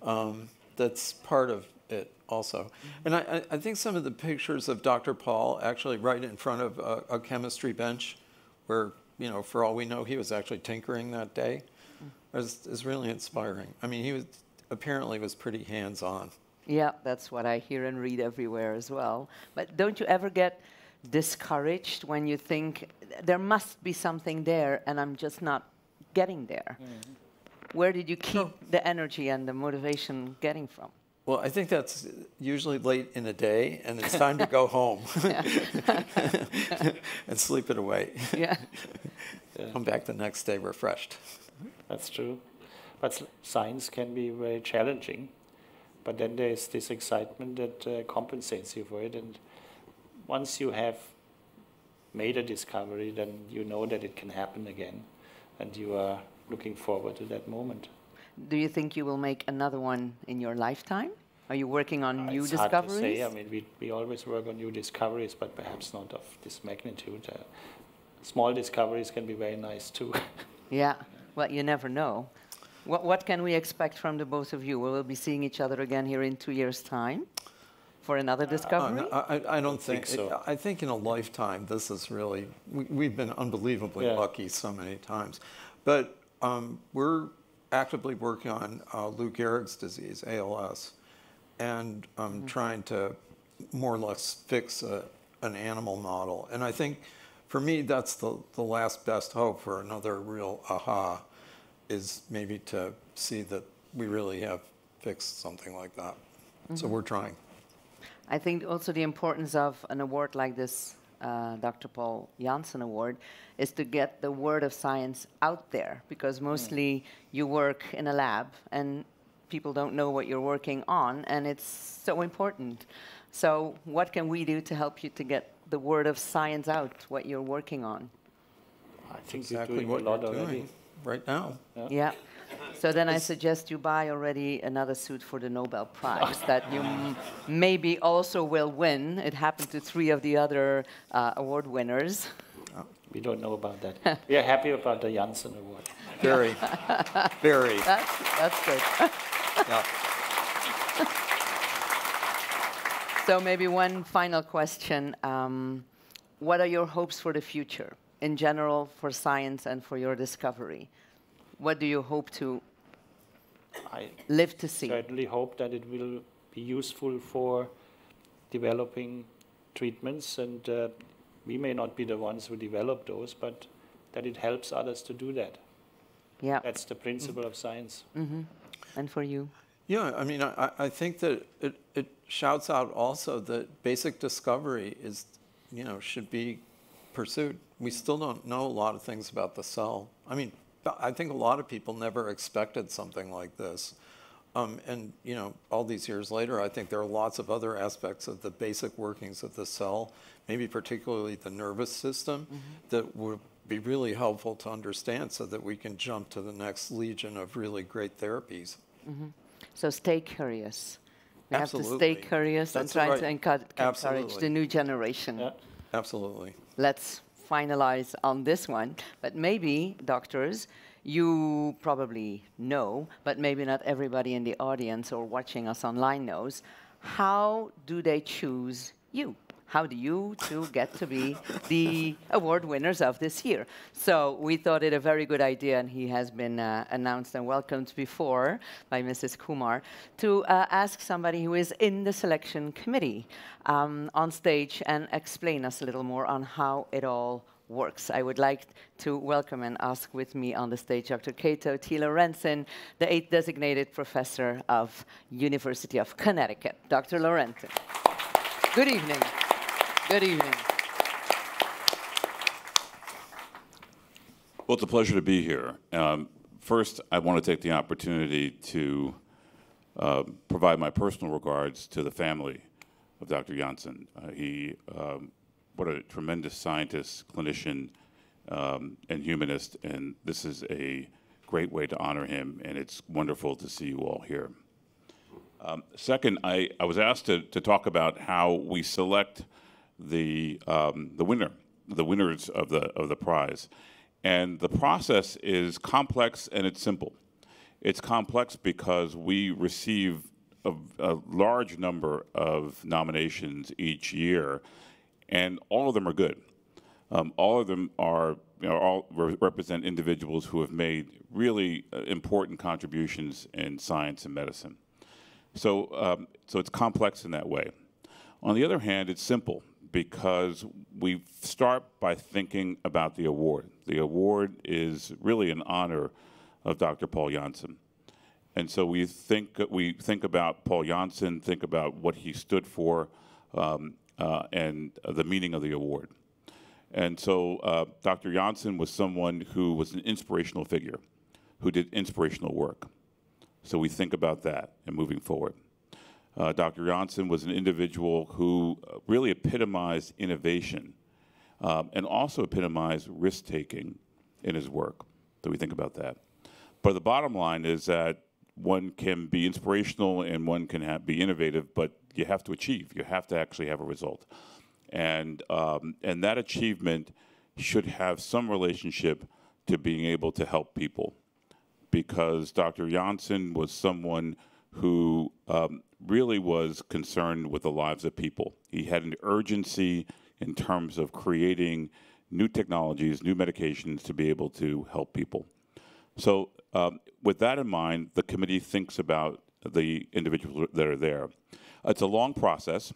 Um, that's part of it also. Mm-hmm. And I, I, think some of the pictures of Dr. Paul actually right in front of a, a chemistry bench where, you know, for all we know, he was actually tinkering that day, mm. is, is really inspiring. I mean, he was apparently was pretty hands-on. Yeah, that's what I hear and read everywhere as well. But don't you ever get discouraged when you think there must be something there and I'm just not getting there? Mm. Where did you keep no. the energy and the motivation getting from? Well, I think that's usually late in the day, and it's time to go home and sleep it away. Yeah. yeah. Come back the next day refreshed. That's true. But science can be very challenging. But then there's this excitement that uh, compensates you for it. And once you have made a discovery, then you know that it can happen again. And you are looking forward to that moment. Do you think you will make another one in your lifetime? Are you working on uh, new it's discoveries? Hard to say. I mean, we, we always work on new discoveries, but perhaps not of this magnitude. Uh, small discoveries can be very nice too. yeah, well, you never know. What, what can we expect from the both of you? Will we be seeing each other again here in two years' time for another discovery? Uh, I, I, don't think, think so. I think in a lifetime, this is really, we, have been unbelievably yeah. lucky so many times. But um, we're actively working on uh, Lou Gehrig's disease, ALS, and um, mm-hmm. trying to more or less fix a, an animal model. And I think for me, that's the, the last best hope for another real aha is maybe to see that we really have fixed something like that. Mm-hmm. So we're trying. I think also the importance of an award like this, uh, Dr. Paul Janssen Award, is to get the word of science out there because mm. mostly mm. you work in a lab and people don't know what you're working on, and it's so important. So, what can we do to help you to get the word of science out, what you're working on? I think exactly you're doing a lot already. Doing right now. Yeah. yeah. So then I suggest you buy already another suit for the Nobel Prize that you maybe also will win. It happened to three of the other uh, award winners. We don't know about that. we are happy about the Janssen Award. Very, very. That's, that's good. yeah. so maybe one final question. Um, what are your hopes for the future in general for science and for your discovery? What do you hope to I live to see? I certainly hope that it will be useful for developing treatments and uh, we may not be the ones who develop those, but that it helps others to do that. Yeah. That's the principle mm -hmm. of science. Mm -hmm. And for you? Yeah, I mean, I, I think that it, it shouts out also that basic discovery is, you know, should be pursued. We still don't know a lot of things about the cell. I mean, I think a lot of people never expected something like this. Um, and you know, all these years later, I think there are lots of other aspects of the basic workings of the cell, maybe particularly the nervous system, mm-hmm. that would be really helpful to understand so that we can jump to the next legion of really great therapies. Mm-hmm. So stay curious. We Absolutely. have to stay curious That's and try right. to encourage, encourage the new generation. Yeah. Absolutely. Let's finalize on this one. But maybe, doctors, you probably know, but maybe not everybody in the audience or watching us online knows. How do they choose you? How do you two get to be the award winners of this year? So we thought it a very good idea, and he has been uh, announced and welcomed before by Mrs. Kumar, to uh, ask somebody who is in the selection committee um, on stage and explain us a little more on how it all works. I would like to welcome and ask with me on the stage Dr. Cato T. Laurencin, the eighth designated professor of University of Connecticut. Dr. Laurencin. Good evening. Good evening. Well, it's a pleasure to be here. Um, first, I want to take the opportunity to uh, provide my personal regards to the family of Dr. Janssen. Uh, he, um, what a tremendous scientist, clinician, um, and humanist, and this is a great way to honor him, and it's wonderful to see you all here. Um, second, I, I was asked to, to talk about how we select the um, the winner, the winners of the of the prize, and the process is complex and it's simple. It's complex because we receive a, a large number of nominations each year, and all of them are good. Um, all of them are you know, all re represent individuals who have made really uh, important contributions in science and medicine. So, um, so it's complex in that way. On the other hand, it's simple because we start by thinking about the award. The award is really an honor of Dr. Paul Janssen. And so we think, we think about Paul Janssen, think about what he stood for, um, uh, and the meaning of the award. And so uh, Dr. Janssen was someone who was an inspirational figure, who did inspirational work. So we think about that and moving forward. Uh, Dr. Janssen was an individual who uh, really epitomized innovation um, and also epitomized risk taking in his work. So we think about that. But the bottom line is that one can be inspirational and one can be innovative, but you have to achieve. You have to actually have a result. And, um, and that achievement should have some relationship to being able to help people, because Dr. Janssen was someone who um, really was concerned with the lives of people. He had an urgency in terms of creating new technologies, new medications to be able to help people. So, um, with that in mind, the committee thinks about the individuals that are there. It's a long process.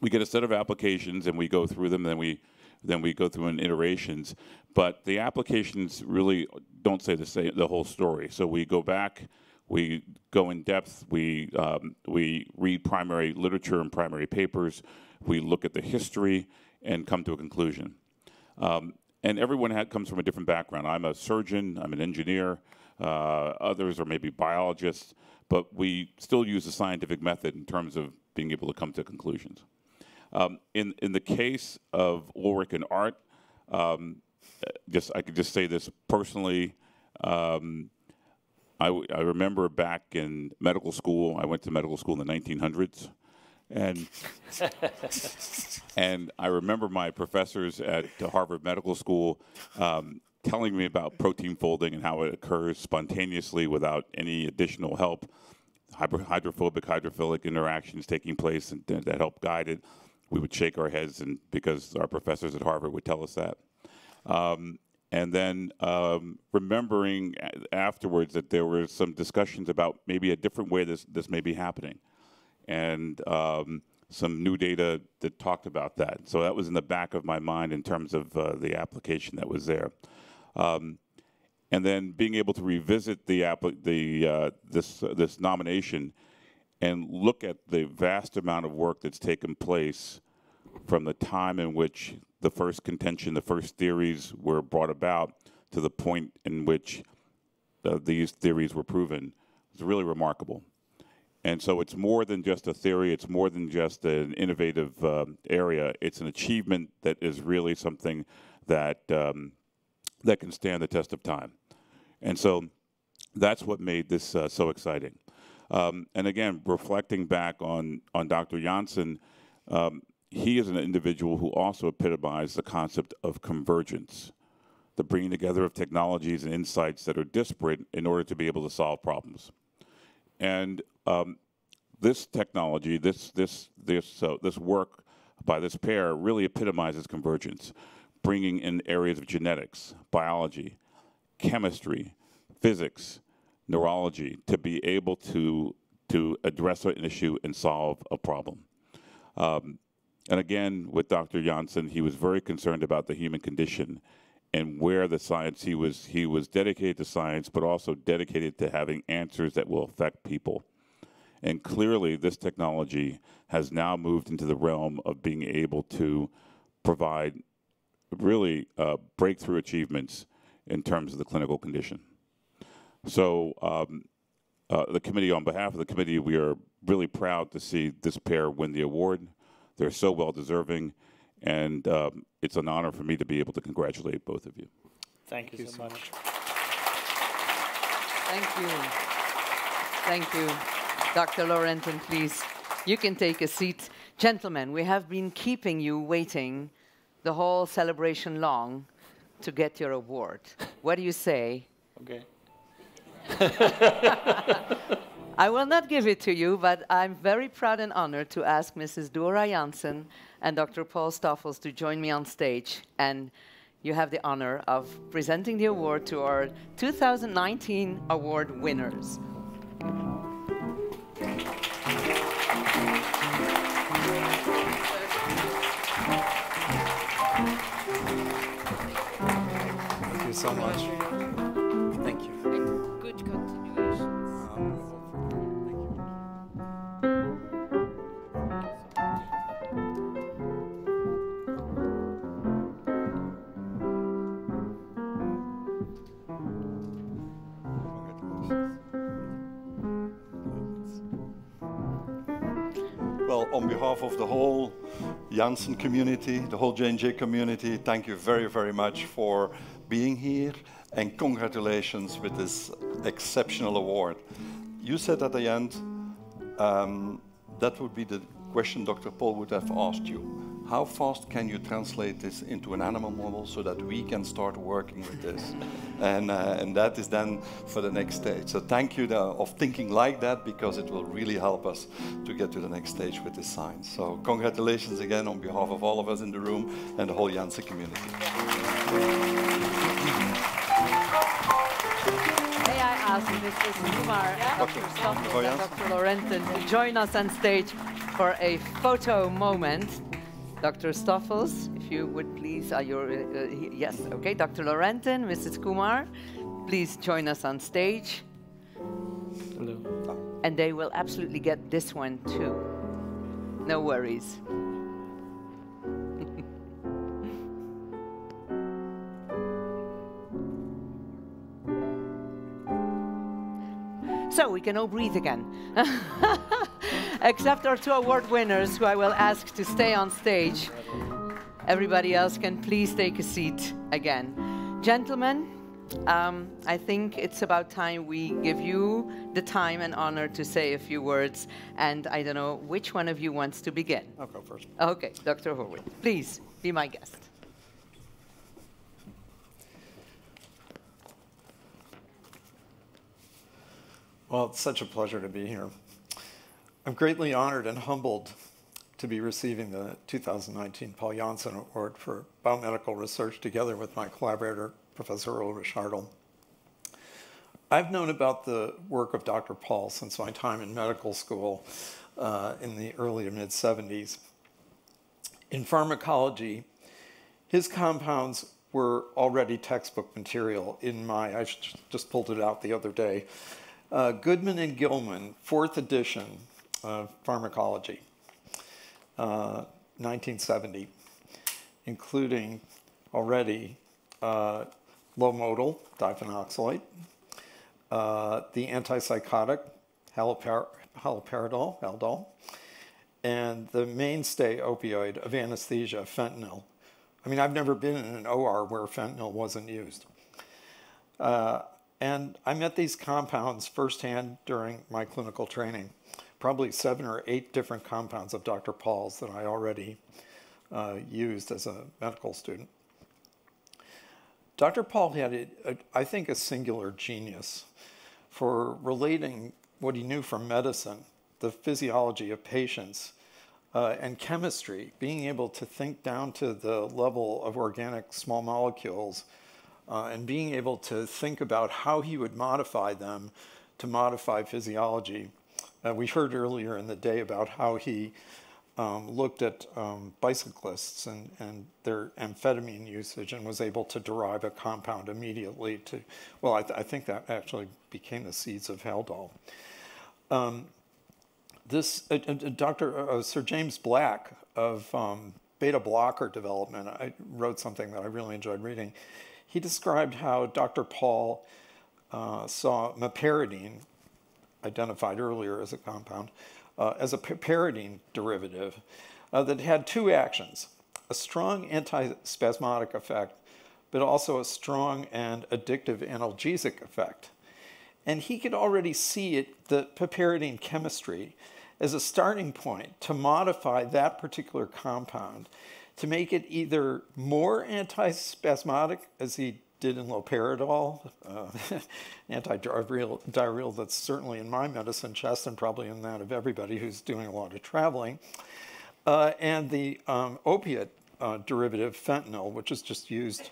We get a set of applications and we go through them, then we then we go through in iterations. But the applications really don't say the same, the whole story. So we go back, we go in depth, we um, we read primary literature and primary papers, we look at the history, and come to a conclusion. Um, and everyone had, comes from a different background. I'm a surgeon, I'm an engineer, uh, others are maybe biologists, but we still use the scientific method in terms of being able to come to conclusions. Um, in, in the case of Ulrich and Art, um, just I could just say this personally. Um, I, I remember back in medical school, I went to medical school in the 1900s, and and I remember my professors at Harvard Medical School um, telling me about protein folding and how it occurs spontaneously without any additional help. hydrophobic, hydrophilic interactions taking place and that help guide it. We would shake our heads, and because our professors at Harvard would tell us that. Um, and then um, remembering afterwards that there were some discussions about maybe a different way this this may be happening, and um, some new data that talked about that. So that was in the back of my mind in terms of uh, the application that was there. Um, and then being able to revisit the the uh, this uh, this nomination and look at the vast amount of work that's taken place from the time in which the first contention, the first theories were brought about to the point in which uh, these theories were proven is really remarkable. And so it's more than just a theory, it's more than just an innovative uh, area. It's an achievement that is really something that, um, that can stand the test of time. And so that's what made this uh, so exciting. Um, and again, reflecting back on, on Dr. Janssen, um, he is an individual who also epitomized the concept of convergence, the bringing together of technologies and insights that are disparate in order to be able to solve problems. And um, this technology, this, this, this, uh, this work by this pair really epitomizes convergence, bringing in areas of genetics, biology, chemistry, physics, neurology to be able to, to address an issue and solve a problem. Um, and again, with Dr. Janssen, he was very concerned about the human condition and where the science he was he was dedicated to science, but also dedicated to having answers that will affect people. And clearly, this technology has now moved into the realm of being able to provide really uh, breakthrough achievements in terms of the clinical condition. So, um, uh, the committee, on behalf of the committee, we are really proud to see this pair win the award. They're so well deserving, and um, it's an honor for me to be able to congratulate both of you. Thank, Thank you, so much. much. Thank you. Thank you. Dr. Laurencin, please. You can take a seat. Gentlemen, we have been keeping you waiting the whole celebration long to get your award. What do you say? Okay. I will not give it to you, but I'm very proud and honored to ask Mrs. Dora Janssen and Dr. Paul Stoffels to join me on stage. And you have the honor of presenting the award to our 2019 award winners. Thank you so much. Of the whole Janssen community, the whole J&J community, thank you very, very much for being here and congratulations with this exceptional award. You said at the end um, that would be the question Dr. Paul would have asked you. How fast can you translate this into an animal model so that we can start working with this? and, uh, and that is then for the next stage. So thank you uh, of thinking like that because it will really help us to get to the next stage with this science. So congratulations again on behalf of all of us in the room and the whole Janssen community. May I ask Mrs. Kumar, Dr. Stoffel, and Dr. Laurencin to join us on stage for a photo moment. Dr. Stoffels, if you would please, are you, uh, yes, okay, Dr. Laurencin, Mrs. Kumar, please join us on stage. Hello. And they will absolutely get this one too. No worries. So we can all breathe again. Except our two award winners, who I will ask to stay on stage. Everybody else can please take a seat again. Gentlemen, um, I think it's about time we give you the time and honor to say a few words. And I don't know which one of you wants to begin. I'll go first. Okay, Dr. Horwich, please be my guest. Well, it's such a pleasure to be here. I'm greatly honored and humbled to be receiving the 2019 Paul Janssen Award for Biomedical Research together with my collaborator, Professor Ulrich Hartl. I've known about the work of Dr. Paul since my time in medical school uh, in the early to mid 70s. In pharmacology, his compounds were already textbook material in my, I just pulled it out the other day, uh, Goodman and Gilman, fourth edition of pharmacology, uh, 1970, including already uh, Lomotil diphenoxylate, uh, the antipsychotic haloper haloperidol, Haldol, and the mainstay opioid of anesthesia, fentanyl. I mean, I've never been in an OR where fentanyl wasn't used. And I met these compounds firsthand during my clinical training, probably seven or eight different compounds of Dr. Paul's that I already uh, used as a medical student. Dr. Paul had, a, a, I think, a singular genius for relating what he knew from medicine, the physiology of patients, uh, and chemistry, being able to think down to the level of organic small molecules uh, and being able to think about how he would modify them to modify physiology. Uh, we heard earlier in the day about how he um, looked at um, bicyclists and, and their amphetamine usage and was able to derive a compound immediately to, well, I, th I think that actually became the seeds of Haldol. Um, this, uh, uh, Dr. Uh, Sir James Black of um, beta blocker development, I wrote something that I really enjoyed reading he described how Dr. Paul uh, saw meperidine, identified earlier as a compound, uh, as a piperidine derivative uh, that had two actions, a strong antispasmodic effect, but also a strong and addictive analgesic effect. And he could already see it, the piperidine chemistry as a starting point to modify that particular compound to make it either more antispasmodic, as he did in loperidol, uh, antidiarrheal that's certainly in my medicine chest and probably in that of everybody who's doing a lot of traveling, uh, and the um, opiate uh, derivative, fentanyl, which is just used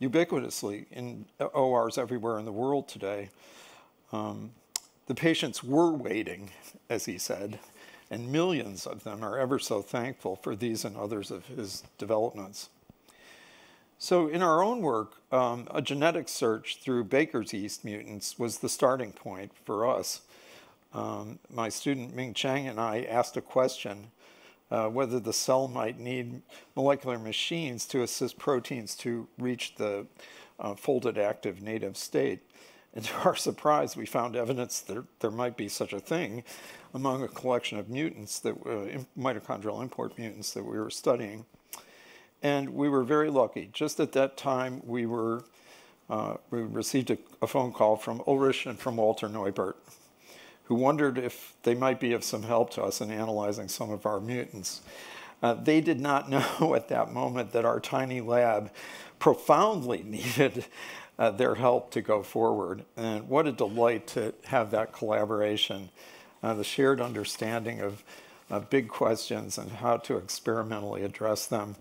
ubiquitously in ORs everywhere in the world today. Um, the patients were waiting, as he said, and millions of them are ever so thankful for these and others of his developments. So in our own work, um, a genetic search through Baker's yeast mutants was the starting point for us. Um, my student Ming Cheng and I asked a question, uh, whether the cell might need molecular machines to assist proteins to reach the uh, folded active native state. And to our surprise, we found evidence that there might be such a thing among a collection of mutants, that uh, mitochondrial import mutants that we were studying. And we were very lucky. Just at that time, we were uh, we received a, a, phone call from Ulrich and from Walter Neupert, who wondered if they might be of some help to us in analyzing some of our mutants. Uh, they did not know at that moment that our tiny lab profoundly needed uh, their help to go forward. And what a delight to have that collaboration, uh, the shared understanding of big questions and how to experimentally address them,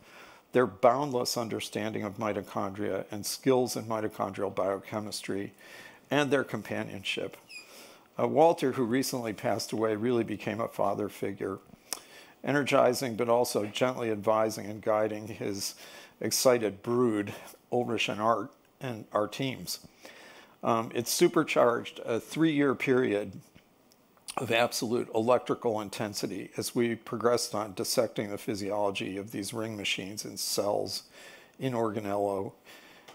their boundless understanding of mitochondria and skills in mitochondrial biochemistry, and their companionship. Uh, Walter, who recently passed away, really became a father figure, energizing but also gently advising and guiding his excited brood, Ulrich and Art, and our teams. Um, it supercharged a three year period of absolute electrical intensity as we progressed on dissecting the physiology of these ring machines in cells, in organello,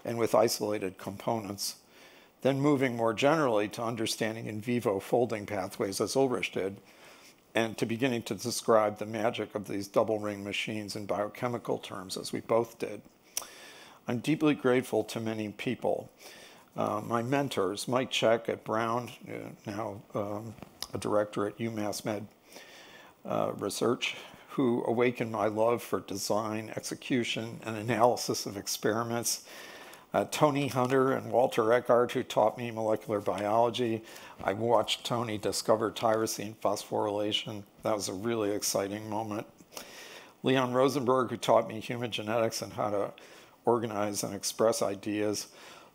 and with isolated components. Then moving more generally to understanding in vivo folding pathways, as Ulrich did, and to beginning to describe the magic of these double ring machines in biochemical terms, as we both did. I'm deeply grateful to many people. Uh, my mentors, Mike Czech at Brown, uh, now um, a director at UMass Med uh, Research, who awakened my love for design, execution, and analysis of experiments. Uh, Tony Hunter and Walter Eckhart, who taught me molecular biology. I watched Tony discover tyrosine phosphorylation. That was a really exciting moment. Leon Rosenberg, who taught me human genetics and how to organize and express ideas.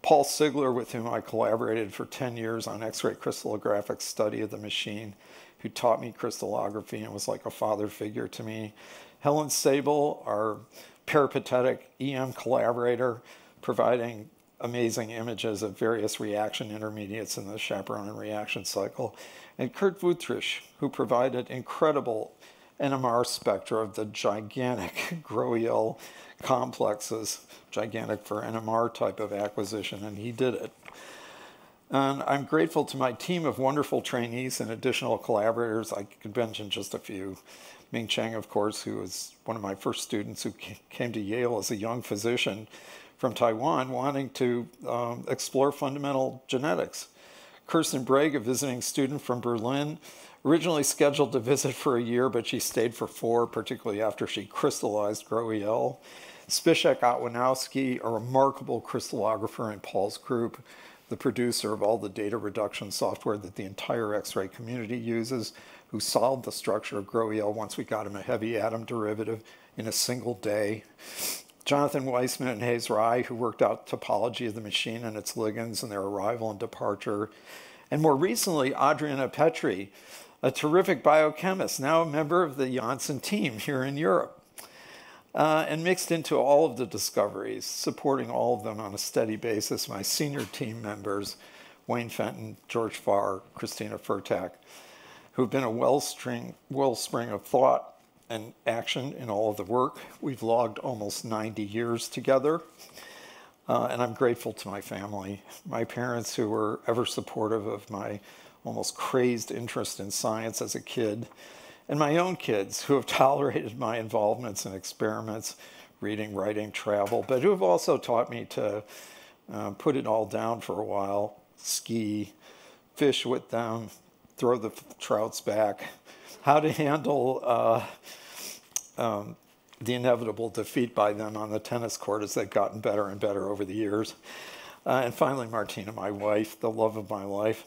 Paul Sigler, with whom I collaborated for 10 years on X ray crystallographic study of the machine, who taught me crystallography and was like a father figure to me. Helen Saibil, our peripatetic EM collaborator, providing amazing images of various reaction intermediates in the chaperone reaction cycle. And Kurt Wuthrich, who provided incredible NMR spectra of the gigantic GROEL complexes, gigantic for NMR type of acquisition, and he did it. And I'm grateful to my team of wonderful trainees and additional collaborators. I could mention just a few. Ming Cheng, of course, who was one of my first students who came to Yale as a young physician from Taiwan, wanting to um, explore fundamental genetics. Kerstin Braig, a visiting student from Berlin, originally scheduled to visit for a year, but she stayed for four, particularly after she crystallized GROEL. Zbyszek Otwinowski, a remarkable crystallographer in Paul's group, the producer of all the data reduction software that the entire X-ray community uses, who solved the structure of GROEL once we got him a heavy atom derivative in a single day. Jonathan Weissman and Hays Rye, who worked out topology of the machine and its ligands and their arrival and departure. And more recently, Adriana Petri, a terrific biochemist, now a member of the Janssen team here in Europe uh, and mixed into all of the discoveries, supporting all of them on a steady basis. My senior team members, Wayne Fenton, George Farr, Krystyna Furtak, who've been a wellspring, wellspring of thought and action in all of the work. We've logged almost 90 years together. Uh, and I'm grateful to my family, my parents who were ever supportive of my almost crazed interest in science as a kid, and my own kids who have tolerated my involvements in experiments, reading, writing, travel, but who have also taught me to uh, put it all down for a while, ski, fish with them, throw the trouts back, how to handle uh, um, the inevitable defeat by them on the tennis court as they've gotten better and better over the years. Uh, and finally, Martina, my wife, the love of my life,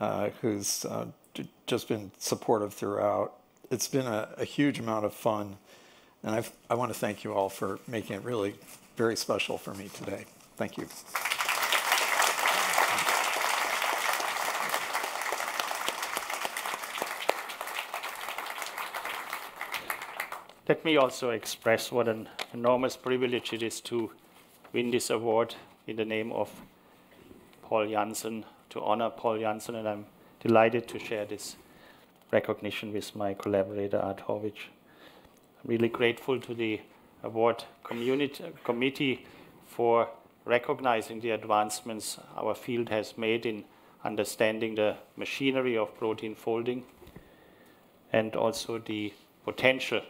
uh, who's uh, just been supportive throughout it's been a, a huge amount of fun. And I've, I want to thank you all for making it really very special for me today. Thank you. Let me also express what an enormous privilege it is to win this award in the name of Paul Janssen, to honor Paul Janssen, and I'm delighted to share this recognition with my collaborator Art Horwich. I'm really grateful to the award committee for recognizing the advancements our field has made in understanding the machinery of protein folding and also the potential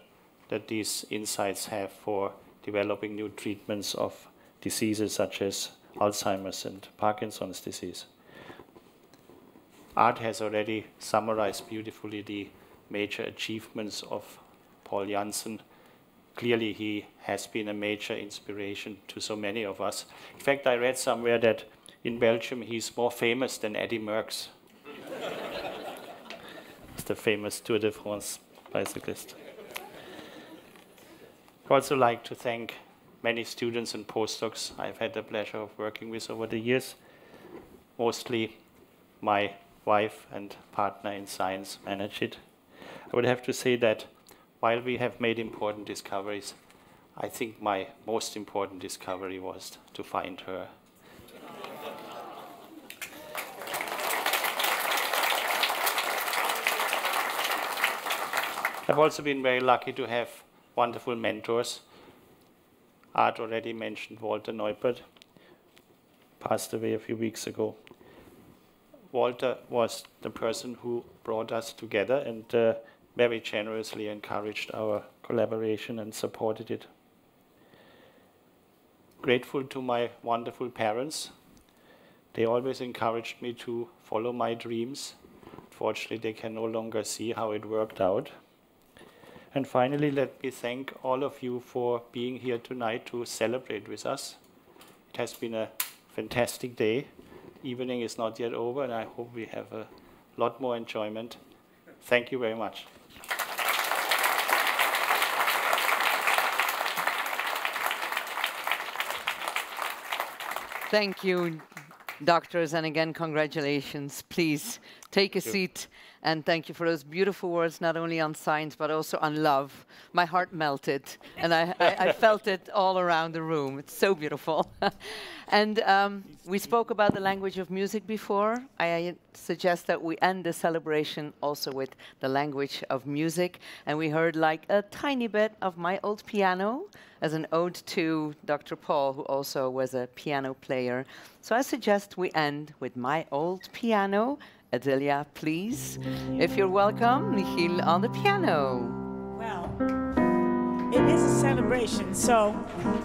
that these insights have for developing new treatments of diseases such as Alzheimer's and Parkinson's disease. Art has already summarized beautifully the major achievements of Paul Janssen clearly he has been a major inspiration to so many of us. In fact, I read somewhere that in Belgium he's more famous than Eddy Merckx. the famous Tour de France bicyclist. I'd also like to thank many students and postdocs I've had the pleasure of working with over the years, mostly my wife and partner in science, Manajit. I would have to say that while we have made important discoveries, I think my most important discovery was to find her. I've also been very lucky to have wonderful mentors. Art already mentioned Walter Neupert, passed away a few weeks ago. Walter was the person who brought us together and uh, very generously encouraged our collaboration and supported it. Grateful to my wonderful parents. They always encouraged me to follow my dreams. Fortunately, they can no longer see how it worked out. And finally, let me thank all of you for being here tonight to celebrate with us. It has been a fantastic day. Evening is not yet over, and I hope we have a lot more enjoyment. Thank you very much. Thank you, doctors, and again, congratulations. Please take a seat. And thank you for those beautiful words, not only on science, but also on love. My heart melted, and I, I, I felt it all around the room. It's so beautiful. and um, we spoke about the language of music before. I suggest that we end the celebration also with the language of music. And we heard like a tiny bit of my old piano as an ode to Dr. Paul, who also was a piano player. So I suggest we end with my old piano Edsilia, please. If you're welcome, Michiel on the piano. Well, it is a celebration, so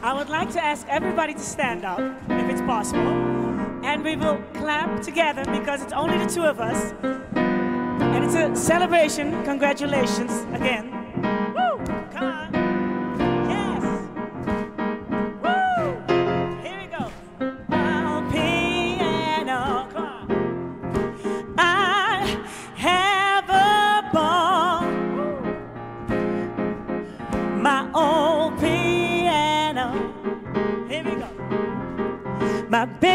I would like to ask everybody to stand up, if it's possible, and we will clap together because it's only the two of us. And it's a celebration. Congratulations again. Woo! Come on. Yes. Woo! Here we go. I'll piano. Come on. I have a ball. My baby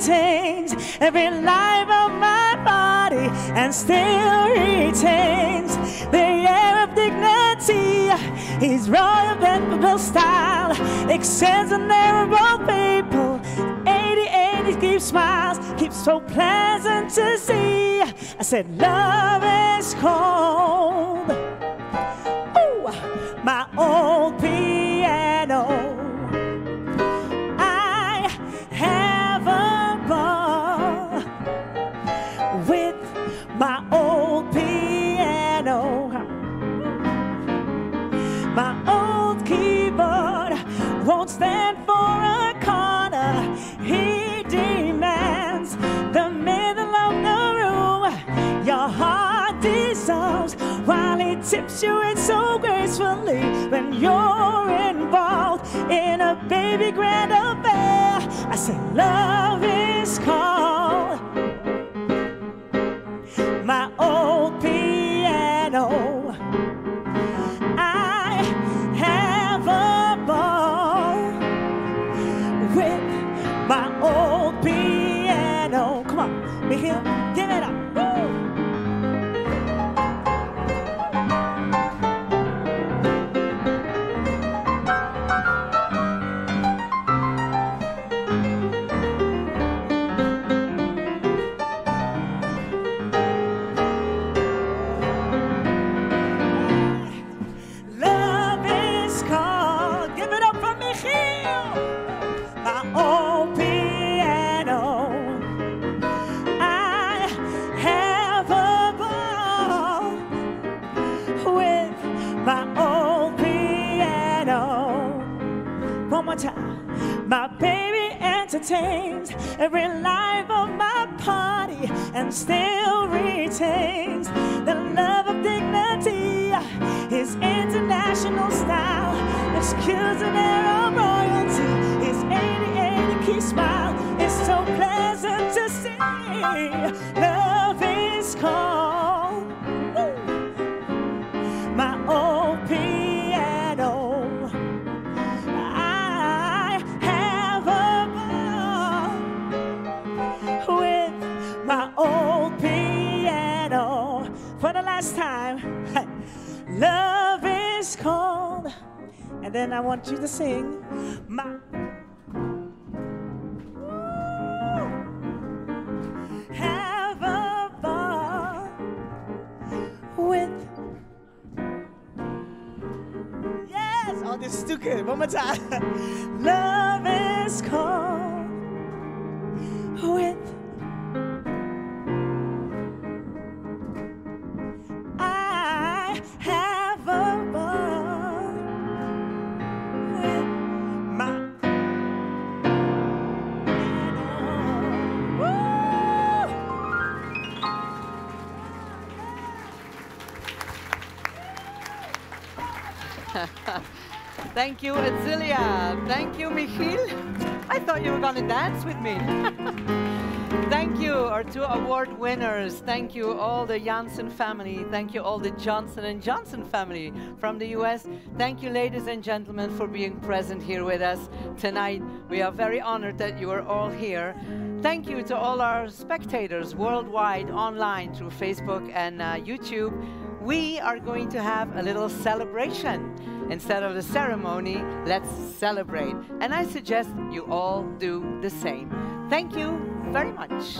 entertains every life of my body and still retains the air of dignity. His royal venerable style extends an air of people. 80 80 keeps smiles, keeps so pleasant to see. I said, Love is cold. The middle of the room. Your heart dissolves while he tips you in so gracefully. When you're involved in a baby grand affair, I say love is called entertains every life of my party and still retains the love of dignity. his international style, of royalty, his 80 key smile is so pleasant to see. Love is called and then I want you to sing my. Have a ball with. Yes! Oh, this is too good. One more time. Love is called Thank you, Edsilia. Thank you, Michiel. I thought you were going to dance with me. Thank you, our two award winners. Thank you, all the Janssen family. Thank you, all the Johnson & Johnson family from the U.S. Thank you, ladies and gentlemen, for being present here with us tonight. We are very honored that you are all here. Thank you to all our spectators worldwide, online, through Facebook and uh, YouTube. We are going to have a little celebration. Instead of the ceremony, let's celebrate. And I suggest you all do the same. Thank you very much.